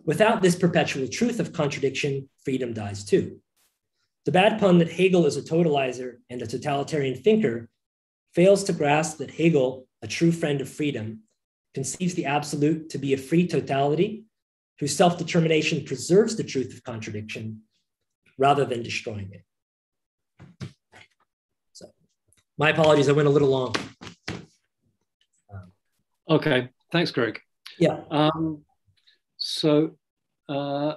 Without this perpetual truth of contradiction, freedom dies too. The bad pun that Hegel is a totalizer and a totalitarian thinker fails to grasp that Hegel, a true friend of freedom, conceives the absolute to be a free totality whose self determination preserves the truth of contradiction rather than destroying it. So, my apologies, I went a little long. Okay, thanks, Greg. Yeah. Um, so uh,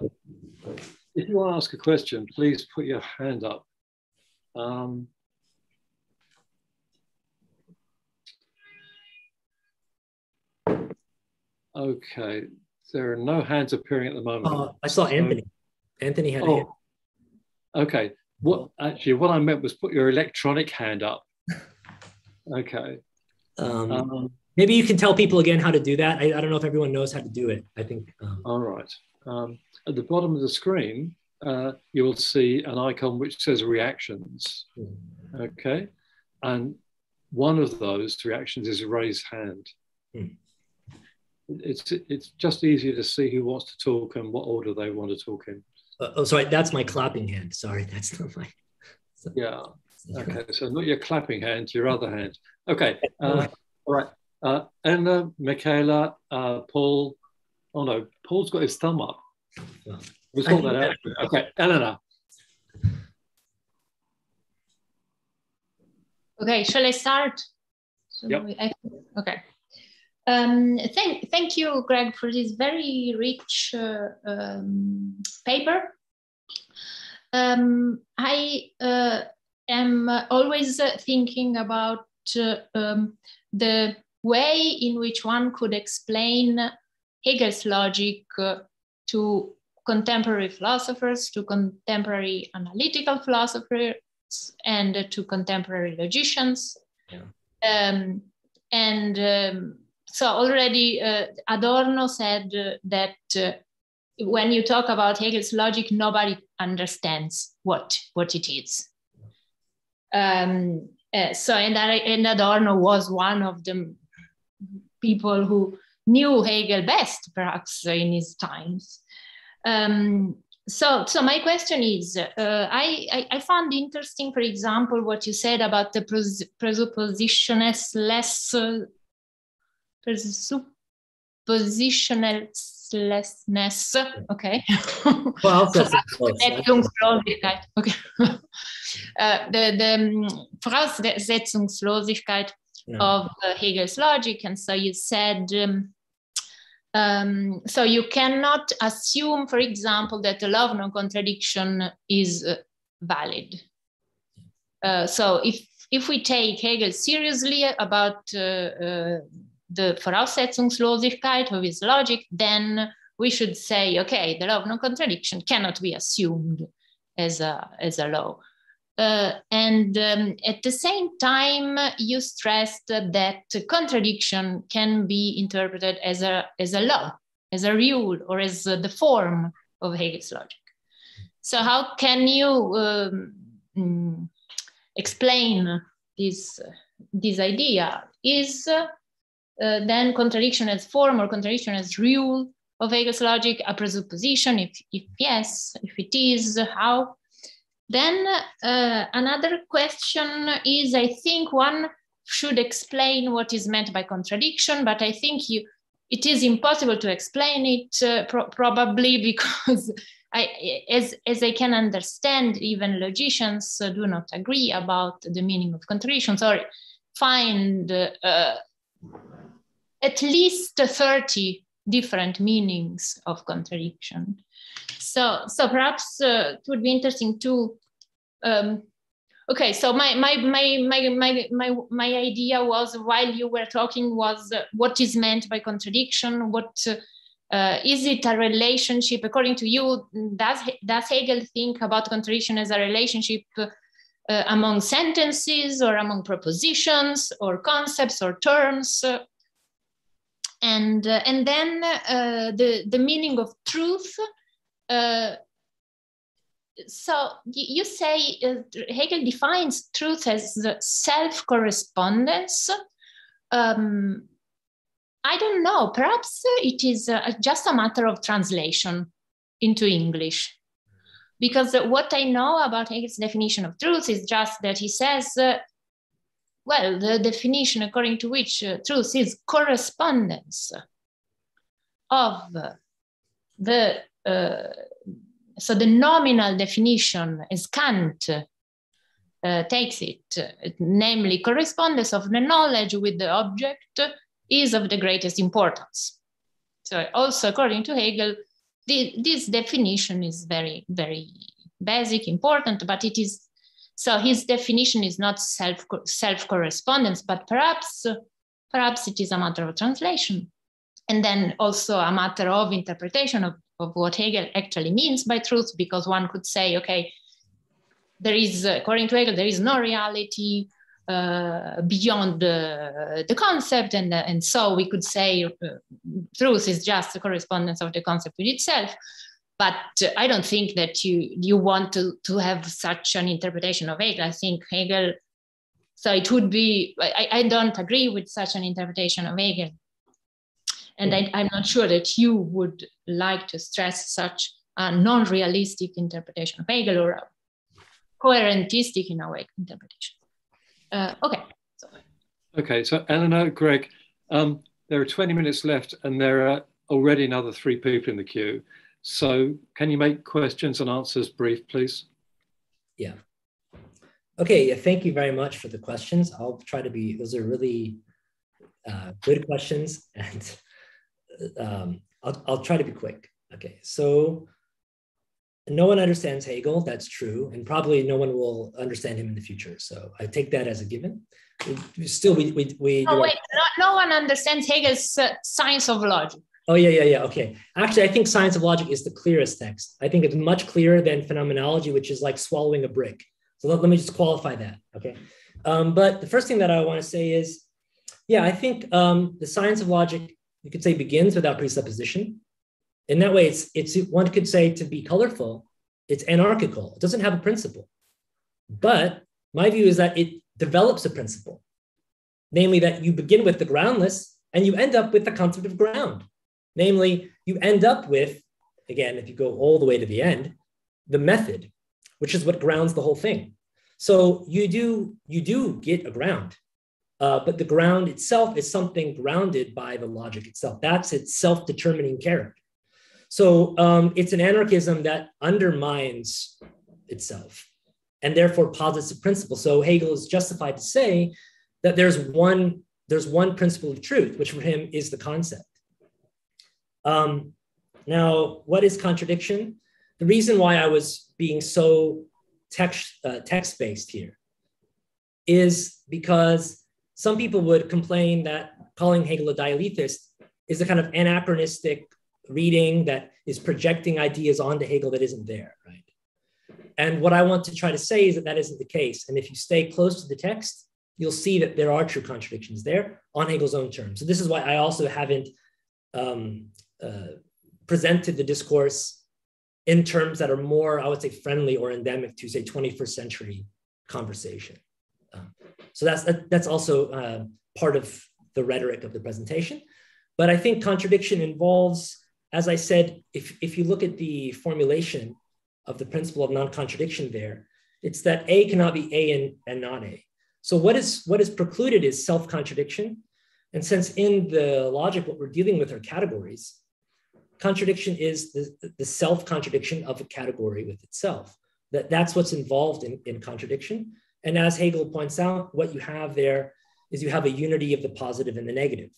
if you want to ask a question, please put your hand up. Um, okay, there are no hands appearing at the moment. Uh, I saw Anthony. So, Anthony had oh, a hand. Okay. What actually what I meant was put your electronic hand up. Okay. Um, um, Maybe you can tell people again how to do that. I, I don't know if everyone knows how to do it. I think. Um, All right. Um, at the bottom of the screen, uh, you will see an icon which says reactions. Hmm. Okay. And one of those reactions is raise hand. Hmm. It's, it's just easier to see who wants to talk and what order they want to talk in. Uh, oh, sorry, that's my clapping hand. Sorry, that's not my. So. Yeah. Okay, so not your clapping hand, your other hand. Okay. Uh, all right. Uh, Anna, Michaela, uh, Paul. Oh no, Paul's got his thumb up. We sort that out. Okay, Eleanor. Okay, shall I start? So yep. I, okay. Um, thank, thank you, Greg, for this very rich uh, um, paper. Um, I uh, am always thinking about uh, um, the way in which one could explain Hegel's logic uh, to contemporary philosophers, to contemporary analytical philosophers, and to contemporary logicians. Yeah. Um, and um, so already uh, Adorno said uh, that uh, when you talk about Hegel's logic, nobody understands what, what it is. Um, uh, so, and, and Adorno was one of the people who knew Hegel best, perhaps in his times. Um, so, so my question is, uh, I, I, I, found interesting, for example, what you said about the pres- presuppositionless, uh, presuppositionlessness, okay? Well, okay. uh, the, the um, Voraussetzungslosigkeit of uh, Hegel's logic. And so you said, um, um, so you cannot assume, for example, that the law of non-contradiction is uh, valid. Uh, so if if we take Hegel seriously about uh, uh, the Voraussetzungslosigkeit of his logic, then we should say, okay, the law of non-contradiction cannot be assumed as a as a law. Uh, and um, at the same time, you stressed that contradiction can be interpreted as a, as a law, as a rule, or as the form of Hegel's logic. So, how can you um, mm, explain this, this idea? Is uh, then contradiction as form or contradiction as rule of Hegel's logic a presupposition? If, if yes, if it is, how? Then uh, another question is, I think one should explain what is meant by contradiction, but I think you, it is impossible to explain it uh, pro probably because I, as, as I can understand, even logicians uh, do not agree about the meaning of contradictions or find uh, at least 30 different meanings of contradiction. So, so perhaps uh, it would be interesting to um, okay so my my my my my my, my idea was while you were talking was uh, what is meant by contradiction? What uh, is it a relationship? According to you does does hegel think about contradiction as a relationship uh, among sentences or among propositions or concepts or terms? And uh, and then uh, the the meaning of truth uh, so you say uh, Hegel defines truth as the self correspondence. Um, I don't know, perhaps it is uh, just a matter of translation into English. Because what I know about Hegel's definition of truth is just that he says, uh, well, the definition according to which uh, truth is correspondence of the uh, so the nominal definition, as Kant uh, takes it, uh, namely correspondence of the knowledge with the object, is of the greatest importance. So also according to Hegel, the, this definition is very, very basic, important, but it is, so his definition is not self, self-correspondence, but perhaps, perhaps it is a matter of translation. And then also a matter of interpretation of of what Hegel actually means by truth, because one could say, okay, there is, according to Hegel, there is no reality uh, beyond the, the concept, and, uh, and so we could say uh, truth is just the correspondence of the concept with itself. But I don't think that you you want to to have such an interpretation of Hegel. I think Hegel. So it would be. I, I don't agree with such an interpretation of Hegel. And I, am not sure that you would like to stress such a non-realistic interpretation of Hegel or a coherentistic in a way interpretation. Uh, okay. So. Okay, so Eleanor, Greg, um, there are 20 minutes left and there are already another three people in the queue. So can you make questions and answers brief, please? Yeah. Okay, yeah, thank you very much for the questions. I'll try to be, those are really uh, good questions and um, I'll, I'll try to be quick. Okay, so no one understands Hegel, that's true, and probably no one will understand him in the future. So I take that as a given. Still, we, we, we Oh, wait, no, no, one understands Hegel's uh, science of logic. Oh, yeah, yeah, yeah. Okay. Actually, I think science of logic is the clearest text. I think it's much clearer than phenomenology, which is like swallowing a brick. So let, let me just qualify that. Okay. Um, but the first thing that I want to say is, yeah, I think um, the science of logic you could say begins without presupposition. In that way, it's, it's one could say to be colorful, it's anarchical. It doesn't have a principle. But my view is that it develops a principle, namely that you begin with the groundless and you end up with the concept of ground. Namely, you end up with, again, if you go all the way to the end, the method, which is what grounds the whole thing. So you do you do get a ground. Uh, but the ground itself is something grounded by the logic itself. That's its self determining character. So um, it's an anarchism that undermines itself and therefore posits a principle. So Hegel is justified to say that there's one, there's one principle of truth, which for him is the concept. Um, now, what is contradiction? The reason why I was being so text, uh, text-based here is because some people would complain that calling Hegel a dialetheist is a kind of anachronistic reading that is projecting ideas onto Hegel that isn't there, right? And what I want to try to say is that that isn't the case. And if you stay close to the text, you'll see that there are true contradictions there on Hegel's own terms. So this is why I also haven't um, uh, presented the discourse in terms that are more, I would say, friendly or endemic to, say, 21st century conversation. So that's that's also uh, part of the rhetoric of the presentation. But I think contradiction involves, as I said, if, if you look at the formulation of the principle of non-contradiction there, it's that A cannot be A and, and not A. So what is, what is precluded is self-contradiction. And since in the logic, what we're dealing with are categories, contradiction is the, the self-contradiction of a category with itself. That, that's what's involved in, in contradiction. And as Hegel points out, what you have there is you have a unity of the positive and the negative.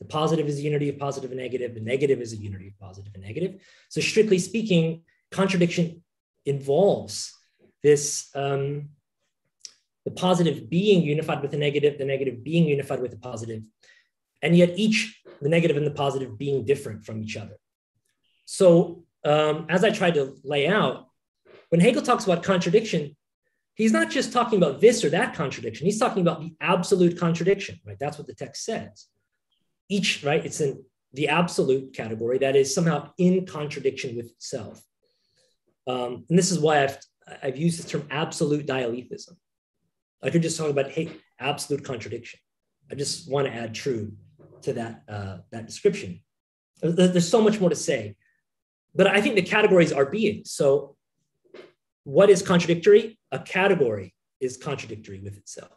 The positive is a unity of positive and negative. The negative is a unity of positive and negative. So strictly speaking, contradiction involves this um, the positive being unified with the negative, the negative being unified with the positive, and yet each, the negative and the positive, being different from each other. So, um, as I tried to lay out, when Hegel talks about contradiction, he's not just talking about this or that contradiction, he's talking about the absolute contradiction, right? That's what the text says. Each, right? It's in the absolute category that is somehow in contradiction with itself. Um, and this is why I've, I've used the term absolute dialetheism. I could just talk about, hey, absolute contradiction. I just want to add true to that, uh, that description. There's so much more to say, but I think the categories are being. So what is contradictory? A category is contradictory with itself.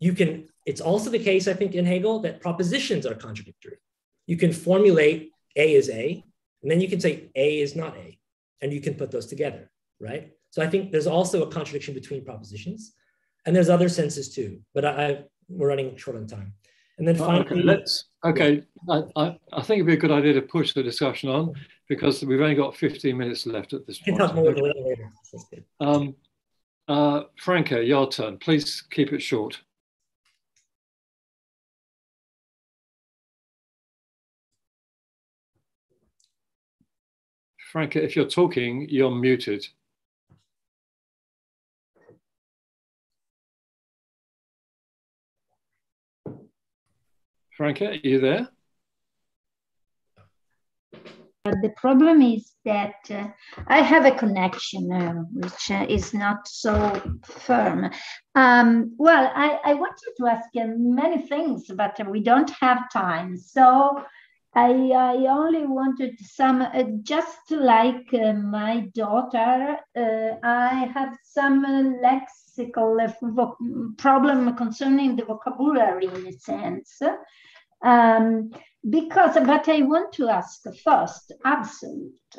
You can, it's also the case, I think, in Hegel that propositions are contradictory. You can formulate A is A, and then you can say A is not A, and you can put those together, right? So I think there's also a contradiction between propositions. And there's other senses too, but I, I we're running short on time. And then oh, finally, okay, let's okay. I, I, I, think it'd be a good idea to push the discussion on because we've only got 15 minutes left at this point. Can talk more later. Um, uh, Franca, your turn. Please keep it short. Franca, if you're talking, you're muted. Franca, are you there? The problem is that uh, I have a connection uh, which uh, is not so firm. Um, well, I, I wanted to ask many things, but we don't have time. So I, I only wanted some, uh, just like uh, my daughter, uh, I have some lexical problem concerning the vocabulary in a sense. Um, because, but I want to ask first, absolute.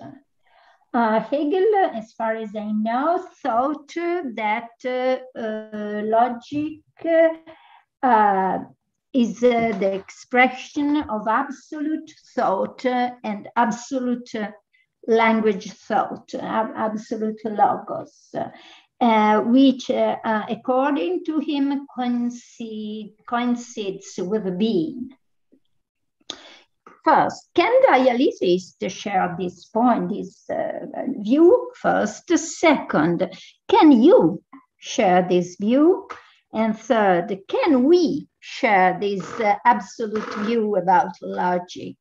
Uh, Hegel, as far as I know, thought that uh, uh, logic uh, is uh, the expression of absolute thought and absolute language thought, absolute logos. Uh, which, uh, uh, according to him, coincide, coincides with being. First, can dialetheists share this point, this uh, view first? Second, can you share this view? And third, can we share this uh, absolute view about logic?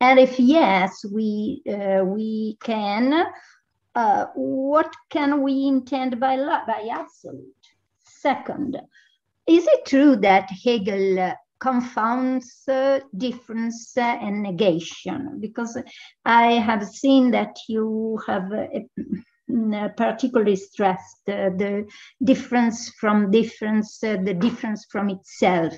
And if yes, we, uh, we can, uh, what can we intend by, by absolute? Second, is it true that Hegel confounds uh, difference uh, and negation because I have seen that you have uh, particularly stressed the difference from difference, the difference from itself.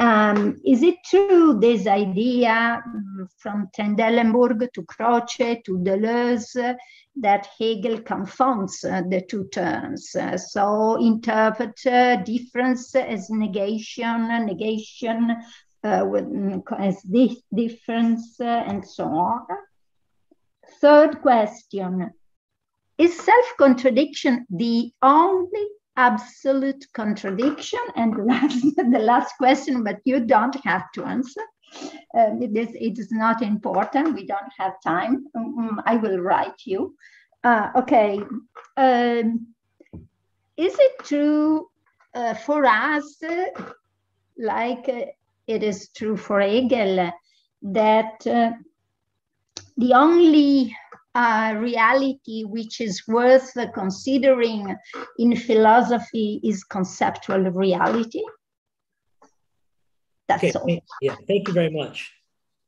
Um, is it true this idea mm, from Trendelenburg to Croce to Deleuze that Hegel confounds uh, the two terms? Uh, so interpret uh, difference as negation, negation uh, mm, as this difference, and so on. Third question Is self contradiction the only absolute contradiction? And the last, the last question, but you don't have to answer. Um, it, is, it is not important. We don't have time. Um, I will write you. Uh, okay. Um, is it true uh, for us, uh, like it is true for Hegel, that uh, the only uh, reality which is worth considering in philosophy is conceptual reality. That's okay, all. Yeah, thank you very much.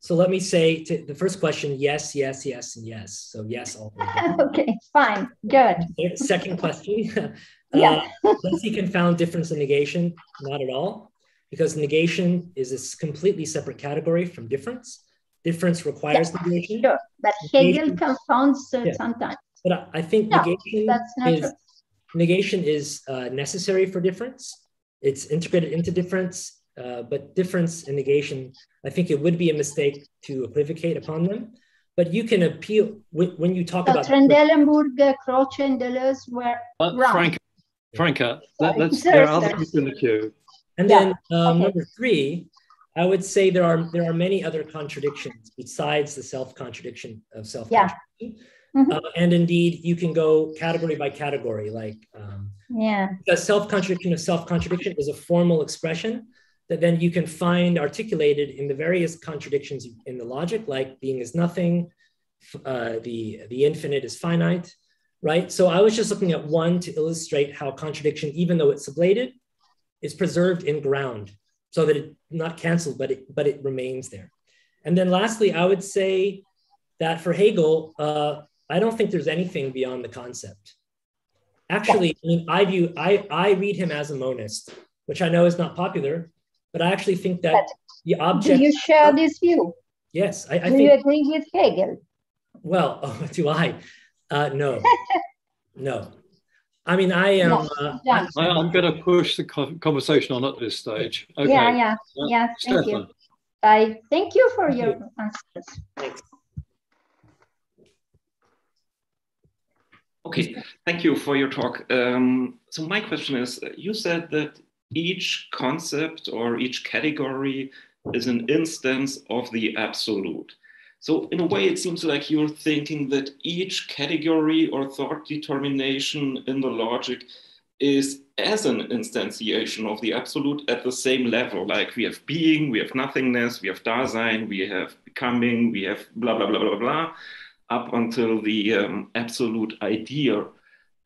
So let me say to the first question, yes, yes, yes, and yes. So yes, all. okay, fine, good. Second question. yeah. uh, does he confound difference and negation? Not at all, because negation is a completely separate category from difference. Difference requires yeah, negation. Sure, but Hegel confounds uh, yeah. sometimes. But I think no, negation is true. negation is uh, necessary for difference. It's integrated into difference uh, but difference and negation, I think it would be a mistake to equivocate upon them. But you can appeal when you talk so about Trendelenburg, Croce, and Deleuze were uh, wrong. Frank, Franca, let, us there are other people in the queue. And yeah. then um, okay. number three, I would say there are there are many other contradictions besides the self contradiction of self. Yeah. Mm-hmm. Uh, and indeed, you can go category by category, like um, yeah, the self contradiction of self contradiction is a formal expression that then you can find articulated in the various contradictions in the logic, like being is nothing, uh, the, the infinite is finite, right? So I was just looking at one to illustrate how contradiction, even though it's sublated, is preserved in ground so that it not canceled, but it, but it remains there. And then lastly, I would say that for Hegel, uh, I don't think there's anything beyond the concept. Actually, I mean, I view, I, I read him as a monist, which I know is not popular, but I actually think that the object. Do you share this view? Yes, I, I do think. you agree with Hegel? Well, oh, do I? Uh, no, no. I mean, I am. Uh, I, am going to push the conversation on at this stage. Okay. Yeah, yeah, uh, yeah. Thank Stefan. you. I thank you for thank your you. answers. Thanks. Okay, thank you for your talk. Um, so my question is, you said that each concept or each category is an instance of the absolute. So, in a way, it seems like you're thinking that each category or thought determination in the logic is as an instantiation of the absolute at the same level. Like we have being, we have nothingness, we have Dasein, we have becoming, we have blah, blah, blah, blah, blah, up until the um, absolute idea.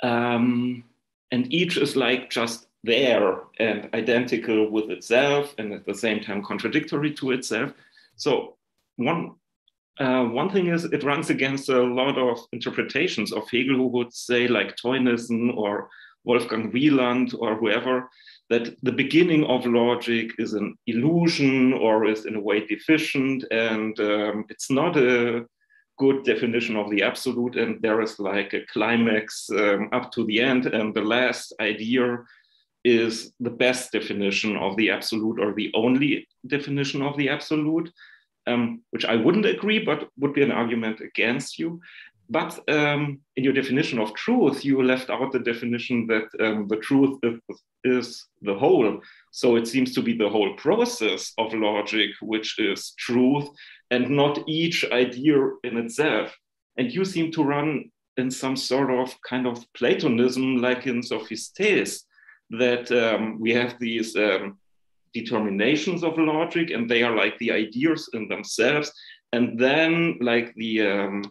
Um, and each is like just there and identical with itself and at the same time contradictory to itself. So one uh, one thing is it runs against a lot of interpretations of Hegel who would say like Theunissen or Wolfgang Wieland or whoever that the beginning of logic is an illusion or is in a way deficient and um, it's not a good definition of the absolute and there is like a climax um, up to the end and the last idea is the best definition of the absolute or the only definition of the absolute, um, which I wouldn't agree, but would be an argument against you. But um, in your definition of truth, you left out the definition that um, the truth is, is, the whole. So it seems to be the whole process of logic, which is truth, and not each idea in itself. And you seem to run in some sort of kind of Platonism, like in Sophistes, that um, we have these um, determinations of logic and they are like the ideas in themselves and then like the um,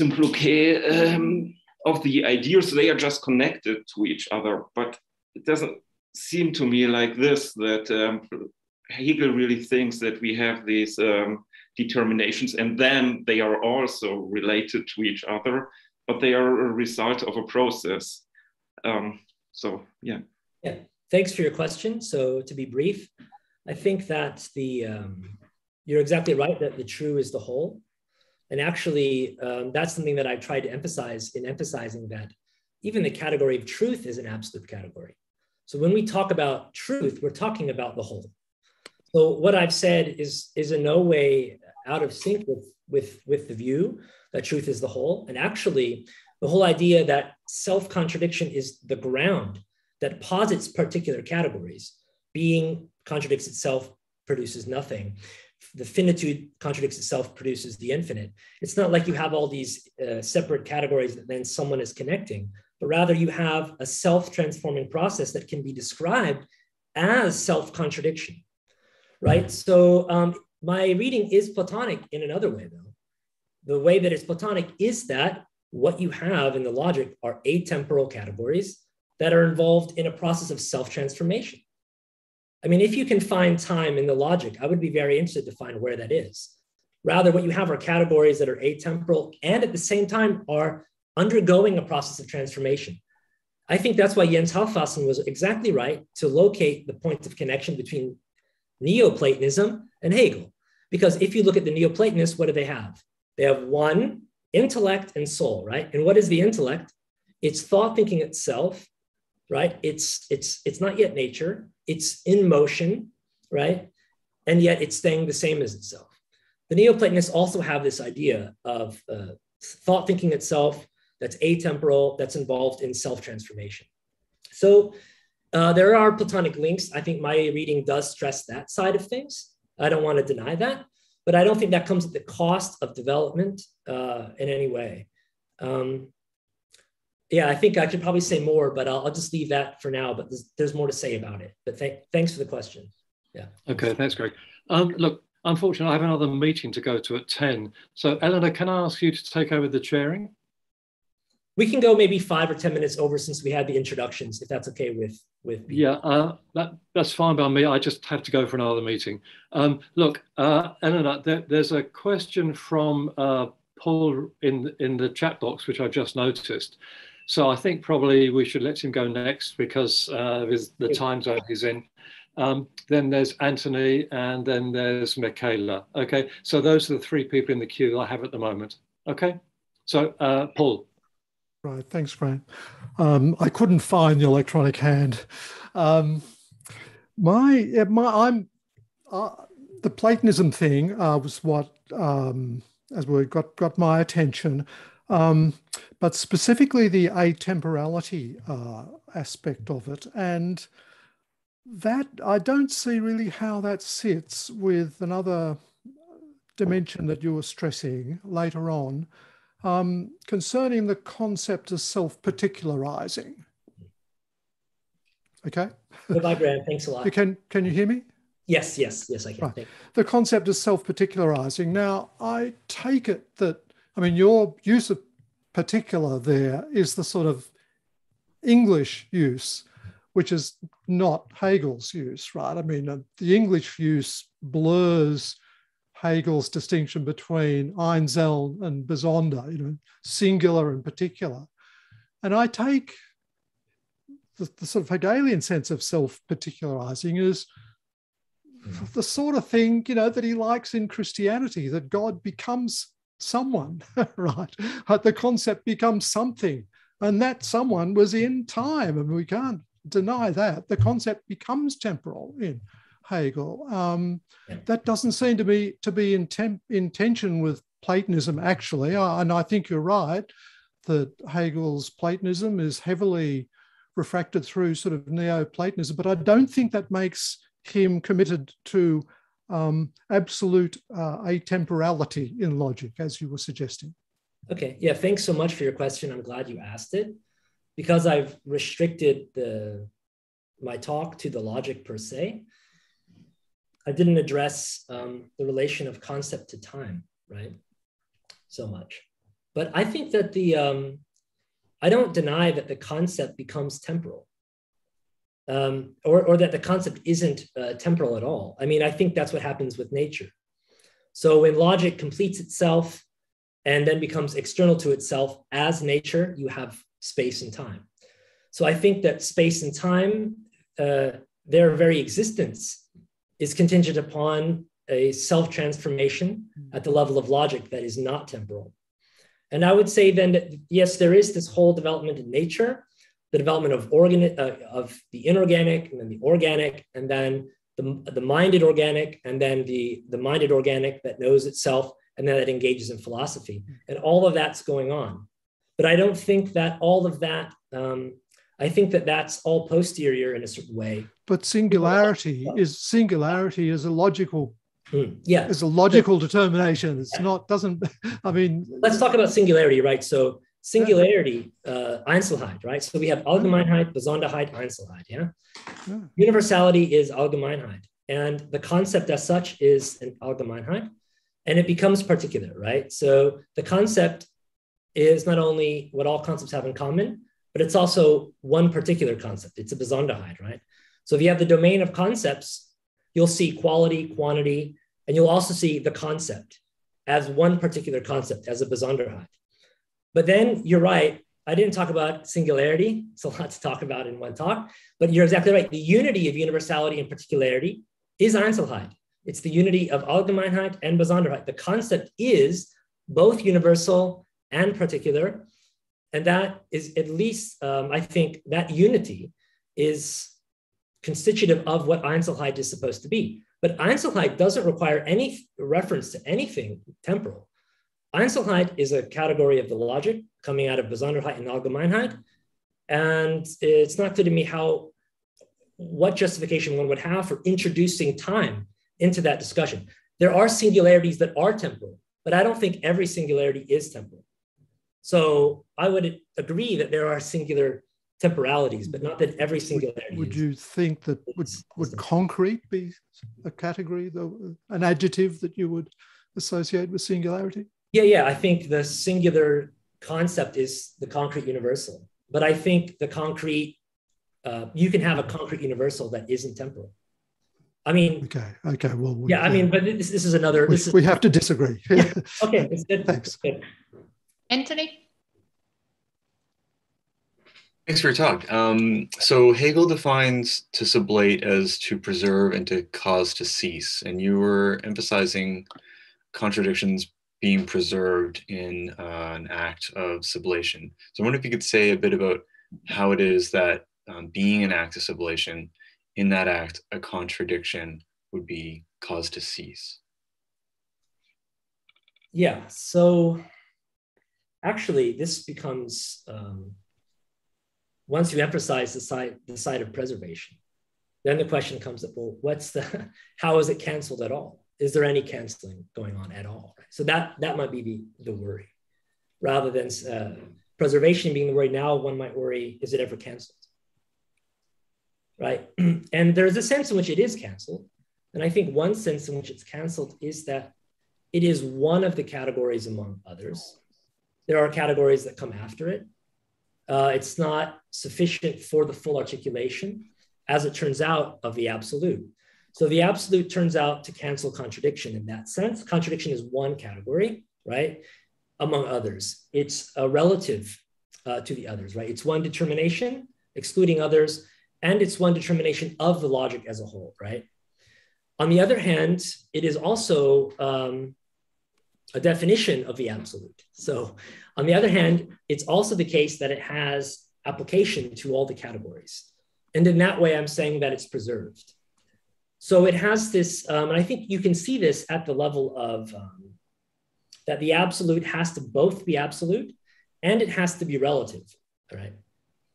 um, of the ideas they are just connected to each other but it doesn't seem to me like this that um, hegel really thinks that we have these um, determinations and then they are also related to each other but they are a result of a process um, so yeah. Yeah. Thanks for your question. So to be brief, I think that the um, you're exactly right that the true is the whole, and actually um, that's something that I've tried to emphasize in emphasizing that even the category of truth is an absolute category. So when we talk about truth, we're talking about the whole. So what I've said is is in no way out of sync with with with the view that truth is the whole, and actually the whole idea that self contradiction is the ground that posits particular categories. Being contradicts itself, produces nothing. The finitude contradicts itself, produces the infinite. It's not like you have all these uh, separate categories that then someone is connecting, but rather you have a self transforming process that can be described as self contradiction, right? So um, my reading is Platonic in another way, though. The way that it's Platonic is that what you have in the logic are atemporal categories that are involved in a process of self transformation. I mean, if you can find time in the logic, I would be very interested to find where that is. Rather, what you have are categories that are atemporal and at the same time are undergoing a process of transformation. I think that's why Jens Halfwassen was exactly right to locate the point of connection between Neoplatonism and Hegel. Because if you look at the Neoplatonists, what do they have? They have one intellect and soul, right? And what is the intellect? It's thought thinking itself, right? It's it's it's not yet nature. It's in motion, right? And yet it's staying the same as itself. The Neoplatonists also have this idea of uh, thought thinking itself that's atemporal, that's involved in self transformation. So uh, there are Platonic links. I think my reading does stress that side of things. I don't want to deny that, but I don't think that comes at the cost of development uh, in any way. Um, yeah, I think I could probably say more, but I'll, I'll just leave that for now. But there's, there's more to say about it. But th- thanks for the question. Yeah. Okay, thanks, Greg. Um, look, unfortunately, I have another meeting to go to at 10. So, Eleanor, can I ask you to take over the chairing? we can go maybe five or 10 minutes over since we had the introductions, if that's okay with, with me. Yeah, uh, that, that's fine by me. I just have to go for another meeting. Um, look, uh, Eleanor, there, there's a question from uh, Paul in, in the chat box, which I just noticed. So I think probably we should let him go next because uh, with the time zone he's in. Um, then there's Anthony and then there's Michaela. Okay, so those are the three people in the queue I have at the moment. Okay, so uh, Paul. Right, thanks, Graham. Um, I couldn't find the electronic hand. Um, my, my, I'm uh, the Platonism thing uh, was what, um, as we got got my attention, um, but specifically the atemporality uh, aspect of it, and that I don't see really how that sits with another dimension that you were stressing later on, um, concerning the concept of self-particularizing. Okay. Goodbye, Graham. Thanks a lot. You can can you hear me? Yes, yes, yes, I can. Right. The concept of self-particularizing. Now, I take it that I mean your use of particular there is the sort of English use, which is not Hegel's use, right? I mean, uh, the English use blurs Hegel's distinction between Einzeln and Besonder, you know, singular and particular. And I take the, the sort of Hegelian sense of self-particularizing as the sort of thing, you know, that he likes in Christianity, that God becomes someone, right? The concept becomes something. And that someone was in time. and we can't deny that. The concept becomes temporal in Hegel. Um, yeah. That doesn't seem to be to be in, temp, in tension with Platonism, actually. Uh, and I think you're right that Hegel's Platonism is heavily refracted through sort of Neoplatonism, but I don't think that makes him committed to um, absolute uh, atemporality in logic, as you were suggesting. Okay, yeah, thanks so much for your question. I'm glad you asked it because I've restricted the my talk to the logic per se. I didn't address um, the relation of concept to time, right? So much. But I think that the, um, I don't deny that the concept becomes temporal. Um, or, or that the concept isn't uh, temporal at all. I mean, I think that's what happens with nature. So when logic completes itself and then becomes external to itself as nature, you have space and time. So I think that space and time, uh, their very existence is contingent upon a self transformation at the level of logic that is not temporal. And I would say then that yes, there is this whole development in nature, the development of organ uh, of the inorganic and then the organic, and then the, the minded organic, and then the, the minded organic that knows itself and then that engages in philosophy. And all of that's going on. But I don't think that all of that um, I think that that's all posterior in a certain way. But singularity is singularity is a logical mm, yeah is a logical determination. It's yeah. not doesn't I mean let's talk about singularity, right? So singularity, uh, Einzelheit, right? So we have Allgemeinheit, Besonderheit, Einzelheit, yeah? yeah? Universality is Allgemeinheit. And the concept as such is an Allgemeinheit. And it becomes particular, right? So the concept is not only what all concepts have in common, but it's also one particular concept. It's a Besonderheit, right? So if you have the domain of concepts, you'll see quality, quantity, and you'll also see the concept as one particular concept, as a Besonderheit. But then you're right, I didn't talk about singularity. It's a lot to talk about in one talk, but you're exactly right. The unity of universality and particularity is Einzelheit. It's the unity of Allgemeinheit and Besonderheit. The concept is both universal and particular. And that is at least, um, I think, that unity is constitutive of what Einzelheit is supposed to be. But Einzelheit doesn't require any reference to anything temporal. Einzelheit is a category of the logic coming out of Besonderheit and Allgemeinheit. And it's not clear to me how, what justification one would have for introducing time into that discussion. There are singularities that are temporal, but I don't think every singularity is temporal. So I would agree that there are singular temporalities, but not that every singularity. Would, would you think that would, would concrete be a category, an adjective that you would associate with singularity? Yeah, yeah. I think the singular concept is the concrete universal, but I think the concrete, uh, you can have a concrete universal that isn't temporal. I mean, okay, okay. Well, we, yeah, I mean, but this, this is another. We, this is, we have to disagree. yeah. Okay, it's good. Thanks. Good. Anthony. Thanks for your talk. Um, so Hegel defines to sublate as to preserve and to cause to cease, and you were emphasizing contradictions being preserved in uh, an act of sublation. So I wonder if you could say a bit about how it is that um, being an act of sublation, in that act, a contradiction would be caused to cease. Yeah, so actually this becomes, um, once you emphasize the side, the side of preservation, then the question comes up, well, what's the, how is it canceled at all? Is there any canceling going on at all? So that that might be the, the worry, rather than uh, preservation being the worry. Now one might worry: is it ever canceled? Right? and there's a sense in which it is canceled, and I think one sense in which it's canceled is that it is one of the categories among others. There are categories that come after it. Uh, it's not sufficient for the full articulation, as it turns out, of the absolute. So the absolute turns out to cancel contradiction in that sense. Contradiction is one category, right? Among others, it's a relative uh, to the others, right? It's one determination, excluding others, and it's one determination of the logic as a whole, right? On the other hand, it is also um, a definition of the absolute. So, on the other hand, it's also the case that it has application to all the categories. And in that way, I'm saying that it's preserved. So it has this, um, and I think you can see this at the level of um, that the absolute has to both be absolute and it has to be relative, right?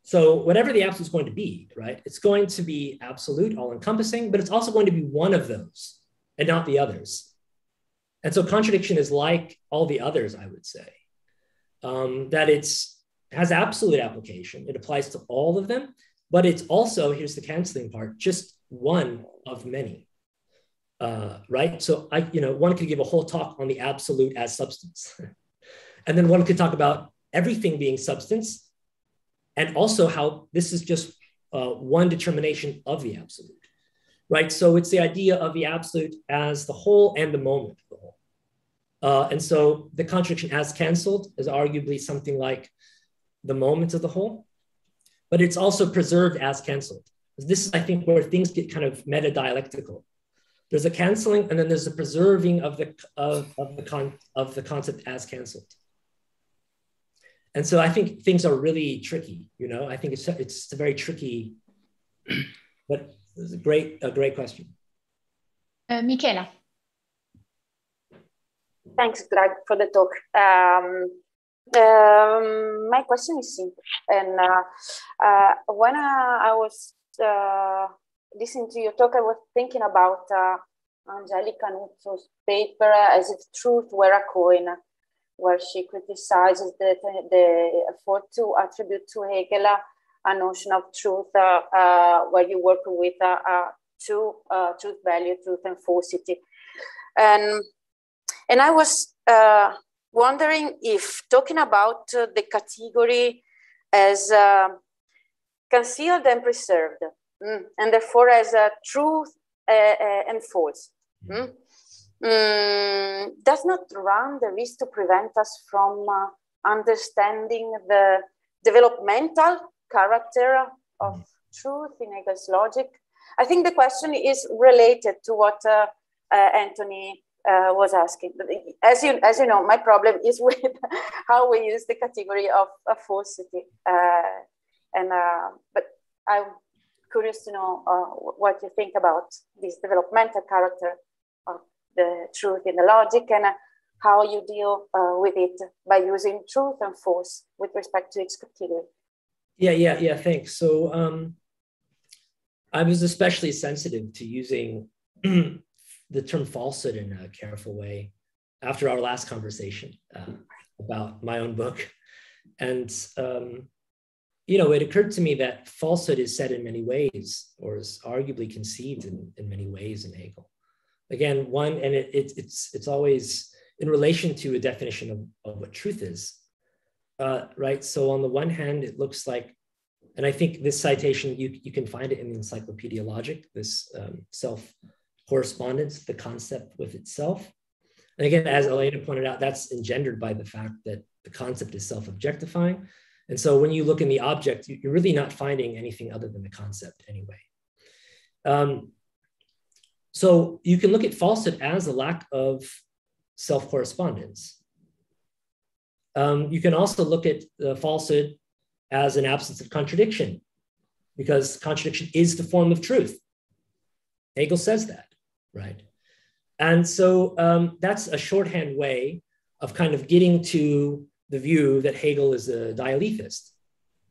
So whatever the absolute is going to be, right, it's going to be absolute, all encompassing, but it's also going to be one of those and not the others. And so contradiction is like all the others, I would say, um, that it's has absolute application. It applies to all of them, but it's also, here's the canceling part, just one of many. Uh, right? So I, you know, one could give a whole talk on the absolute as substance. and then one could talk about everything being substance and also how this is just uh, one determination of the absolute. Right? So it's the idea of the absolute as the whole and the moment of the whole. Uh, and so the contradiction as canceled is arguably something like the moment of the whole, but it's also preserved as canceled. This is, I think, where things get kind of meta dialectical. There's a canceling, and then there's a preserving of the of, of the con of the concept as canceled. And so I think things are really tricky. You know, I think it's it's a very tricky, but it's a great a great question. Uh, Michela. Thanks, Greg, for the talk. Um, um, my question is simple. And uh, uh, when I was uh, listening to your talk, I was thinking about uh, Angelica Nuzzo's paper as if truth were a coin, where she criticizes the, the effort to attribute to Hegel a notion of truth uh, uh, where you work with uh, uh, two uh, truth value, truth and falsity. And, and I was wondering if talking about the category as concealed and preserved mm, and therefore as a truth uh, uh, and false. Mm. Mm, does not run the risk to prevent us from uh, understanding the developmental character of truth in Hegel's logic. I think the question is related to what uh, uh, Anthony uh, was asking. As you, as you know, my problem is with how we use the category of, of falsity. Uh, and uh, but I'm curious to know uh, what you think about this developmental character of the truth in the logic and how you deal with it by using truth and false with respect to its category. Yeah, yeah, yeah. Thanks. So um, I was especially sensitive to using the term falsehood in a careful way after our last conversation uh, about my own book. And, um, you know, it occurred to me that falsehood is said in many ways, or is arguably conceived in, in many ways in Hegel. Again, one, and it, it, it's, it's always in relation to a definition of, of what truth is, uh, right? So on the one hand, it looks like, and I think this citation, you, you can find it in the Encyclopedia Logic, this um, self correspondence, the concept with itself. And again, as Elena pointed out, that's engendered by the fact that the concept is self-objectifying. And so when you look in the object, you're really not finding anything other than the concept anyway. Um, so you can look at falsehood as a lack of self-correspondence. Um, you can also look at the falsehood as an absence of contradiction, because contradiction is the form of truth. Hegel says that right? And so um, that's a shorthand way of kind of getting to the view that Hegel is a dialetheist.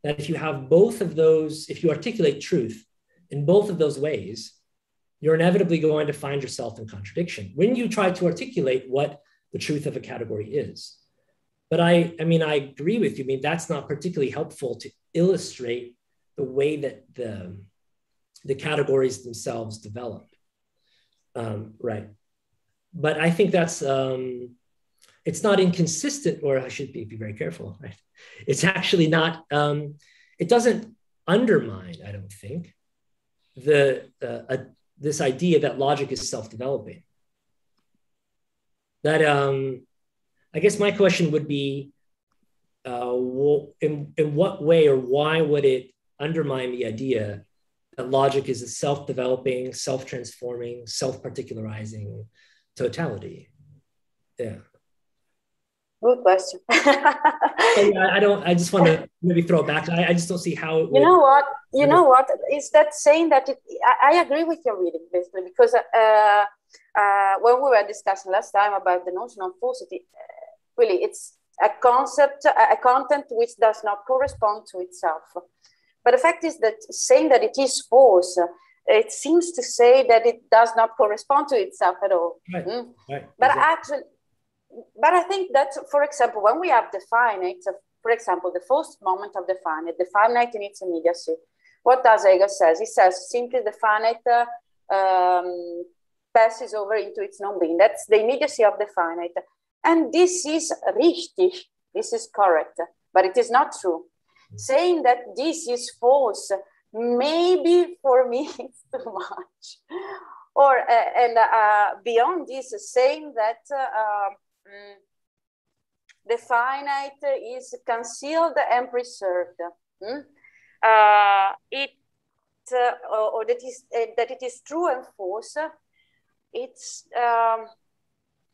That if you have both of those, if you articulate truth in both of those ways, you're inevitably going to find yourself in contradiction when you try to articulate what the truth of a category is. But I, I mean, I agree with you. I mean, that's not particularly helpful to illustrate the way that the, the categories themselves develop. Um, right. But I think that's, um, it's not inconsistent, or I should be, be very careful, right? It's actually not, um, it doesn't undermine, I don't think, the, uh, uh, this idea that logic is self-developing. That, um, I guess my question would be, uh, in, in what way or why would it undermine the idea that logic is a self-developing, self-transforming, self-particularizing totality. Yeah. Good question. I, I, don't. I just want to maybe throw it back. I, I just don't see how. you know what? You know what? Is that saying that it, I, I, agree with your reading basically because uh, uh, when we were discussing last time about the notion of falsity, uh, really it's a concept, a content which does not correspond to itself. But the fact is that saying that it is false, it seems to say that it does not correspond to itself at all. Right. Mm? right. But exactly. actually, but I think that, for example, when we have the finite, for example, the first moment of the finite, the finite in its immediacy, what does Hegel says? He says simply the finite uh, um, passes over into its non-being. That's the immediacy of the finite. And this is richtig, this is correct, but it is not true saying that this is false maybe for me it's too much or uh, and uh, beyond this saying that uh, um, the finite is concealed and preserved hmm? uh, it uh, or that is uh, that it is true and false it's um,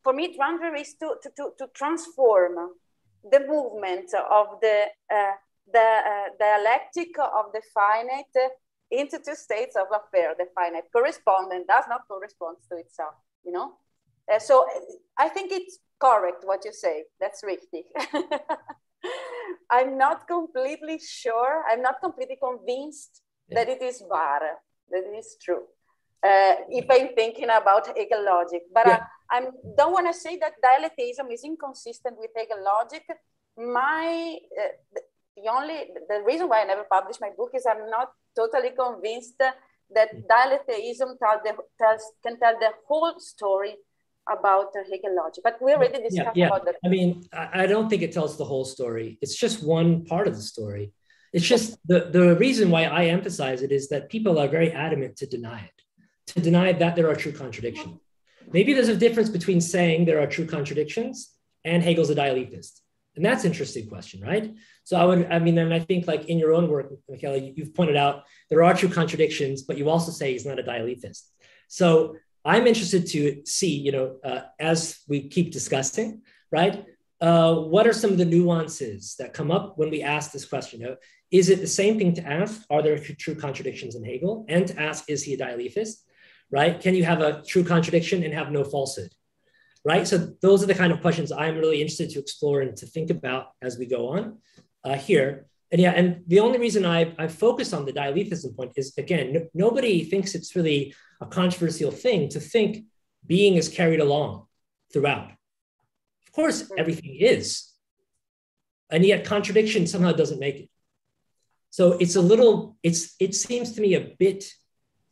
for me transfer is to, to, to, to transform the movement of the the uh, dialectic of the finite into two states of affair. The finite corresponds and does not correspond to itself, you know? Uh, so I think it's correct what you say. That's richtig. I'm not completely sure, I'm not completely convinced that it is wahr, that it is true. Uh, if I'm thinking about Hegel logic, but yeah. I, I don't want to say that dialetheism is inconsistent with Hegel logic. My uh, the only the reason why I never published my book is I'm not totally convinced that dialetheism tell the, tells, can tell the whole story about the Hegel logic. But we already discussed yeah, yeah. about that. I mean, I don't think it tells the whole story. It's just one part of the story. It's just the, the reason why I emphasize it is that people are very adamant to deny it, to deny that there are true contradictions. Maybe there's a difference between saying there are true contradictions and Hegel's a dialetheist. And that's an interesting question, right? So I would, I mean, and I think like in your own work, Michele, you've pointed out there are true contradictions, but you also say he's not a dialetheist. So I'm interested to see, you know, uh, as we keep discussing, right? Uh, what are some of the nuances that come up when we ask this question? You know, is it the same thing to ask, are there true contradictions in Hegel? And to ask, is he a dialetheist? Right? Can you have a true contradiction and have no falsehood? Right? So those are the kind of questions I'm really interested to explore and to think about as we go on uh, here. And yeah, and the only reason I, I focus on the dialetheism point is again, nobody thinks it's really a controversial thing to think being is carried along throughout. Of course, everything is. And yet contradiction somehow doesn't make it. So it's a little, it's it seems to me a bit,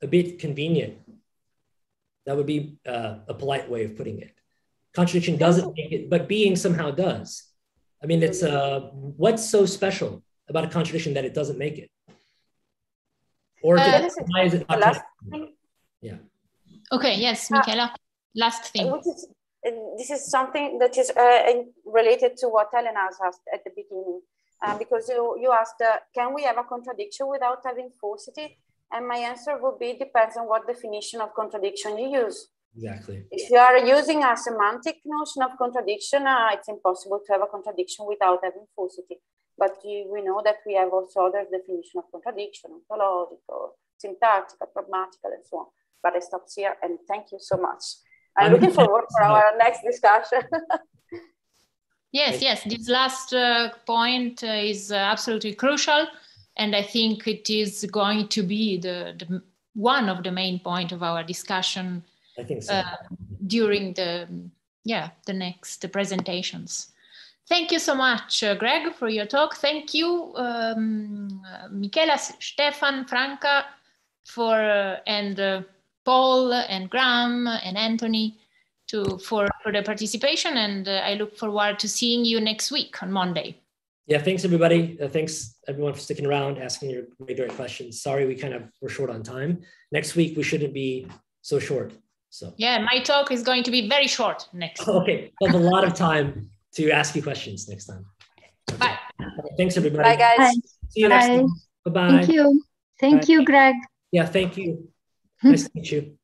a bit convenient. That would be uh, a polite way of putting it. Contradiction doesn't make it, but being somehow does. I mean, it's uh, what's so special about a contradiction that it doesn't make it? Or uh, why is it not? Yeah. Okay. Yes, Michela. Uh, last thing. Is, uh, this is something that is uh, related to what Elena has asked at the beginning, uh, because you, you asked, uh, can we have a contradiction without having falsity? And my answer would be depends on what definition of contradiction you use. Exactly. If you are using a semantic notion of contradiction, uh, it's impossible to have a contradiction without having falsity. But you, we know that we have also other definition of contradiction, ontological, syntactical, pragmatical, and so on. But I stop here and thank you so much. I'm looking forward for our next discussion. yes, yes, this last uh, point uh, is uh, absolutely crucial. And I think it is going to be the, the one of the main point of our discussion I think so. Uh, during the yeah the next the presentations. Thank you so much, uh, Greg, for your talk. Thank you, um, Michela, Stefan, Franca, for uh, and uh, Paul and Graham and Anthony to for for the participation. And uh, I look forward to seeing you next week on Monday. Yeah, thanks everybody. Uh, thanks everyone for sticking around, asking your great, great questions. Sorry we kind of were short on time. Next week we shouldn't be so short. So yeah, my talk is going to be very short next. okay, we'll have a lot of time to ask you questions next time. Okay. Bye. Thanks everybody. Bye guys. Bye. See you next Bye. time. Bye bye. Thank you. Thank Bye. you, Greg. Yeah, thank you. Nice to meet you.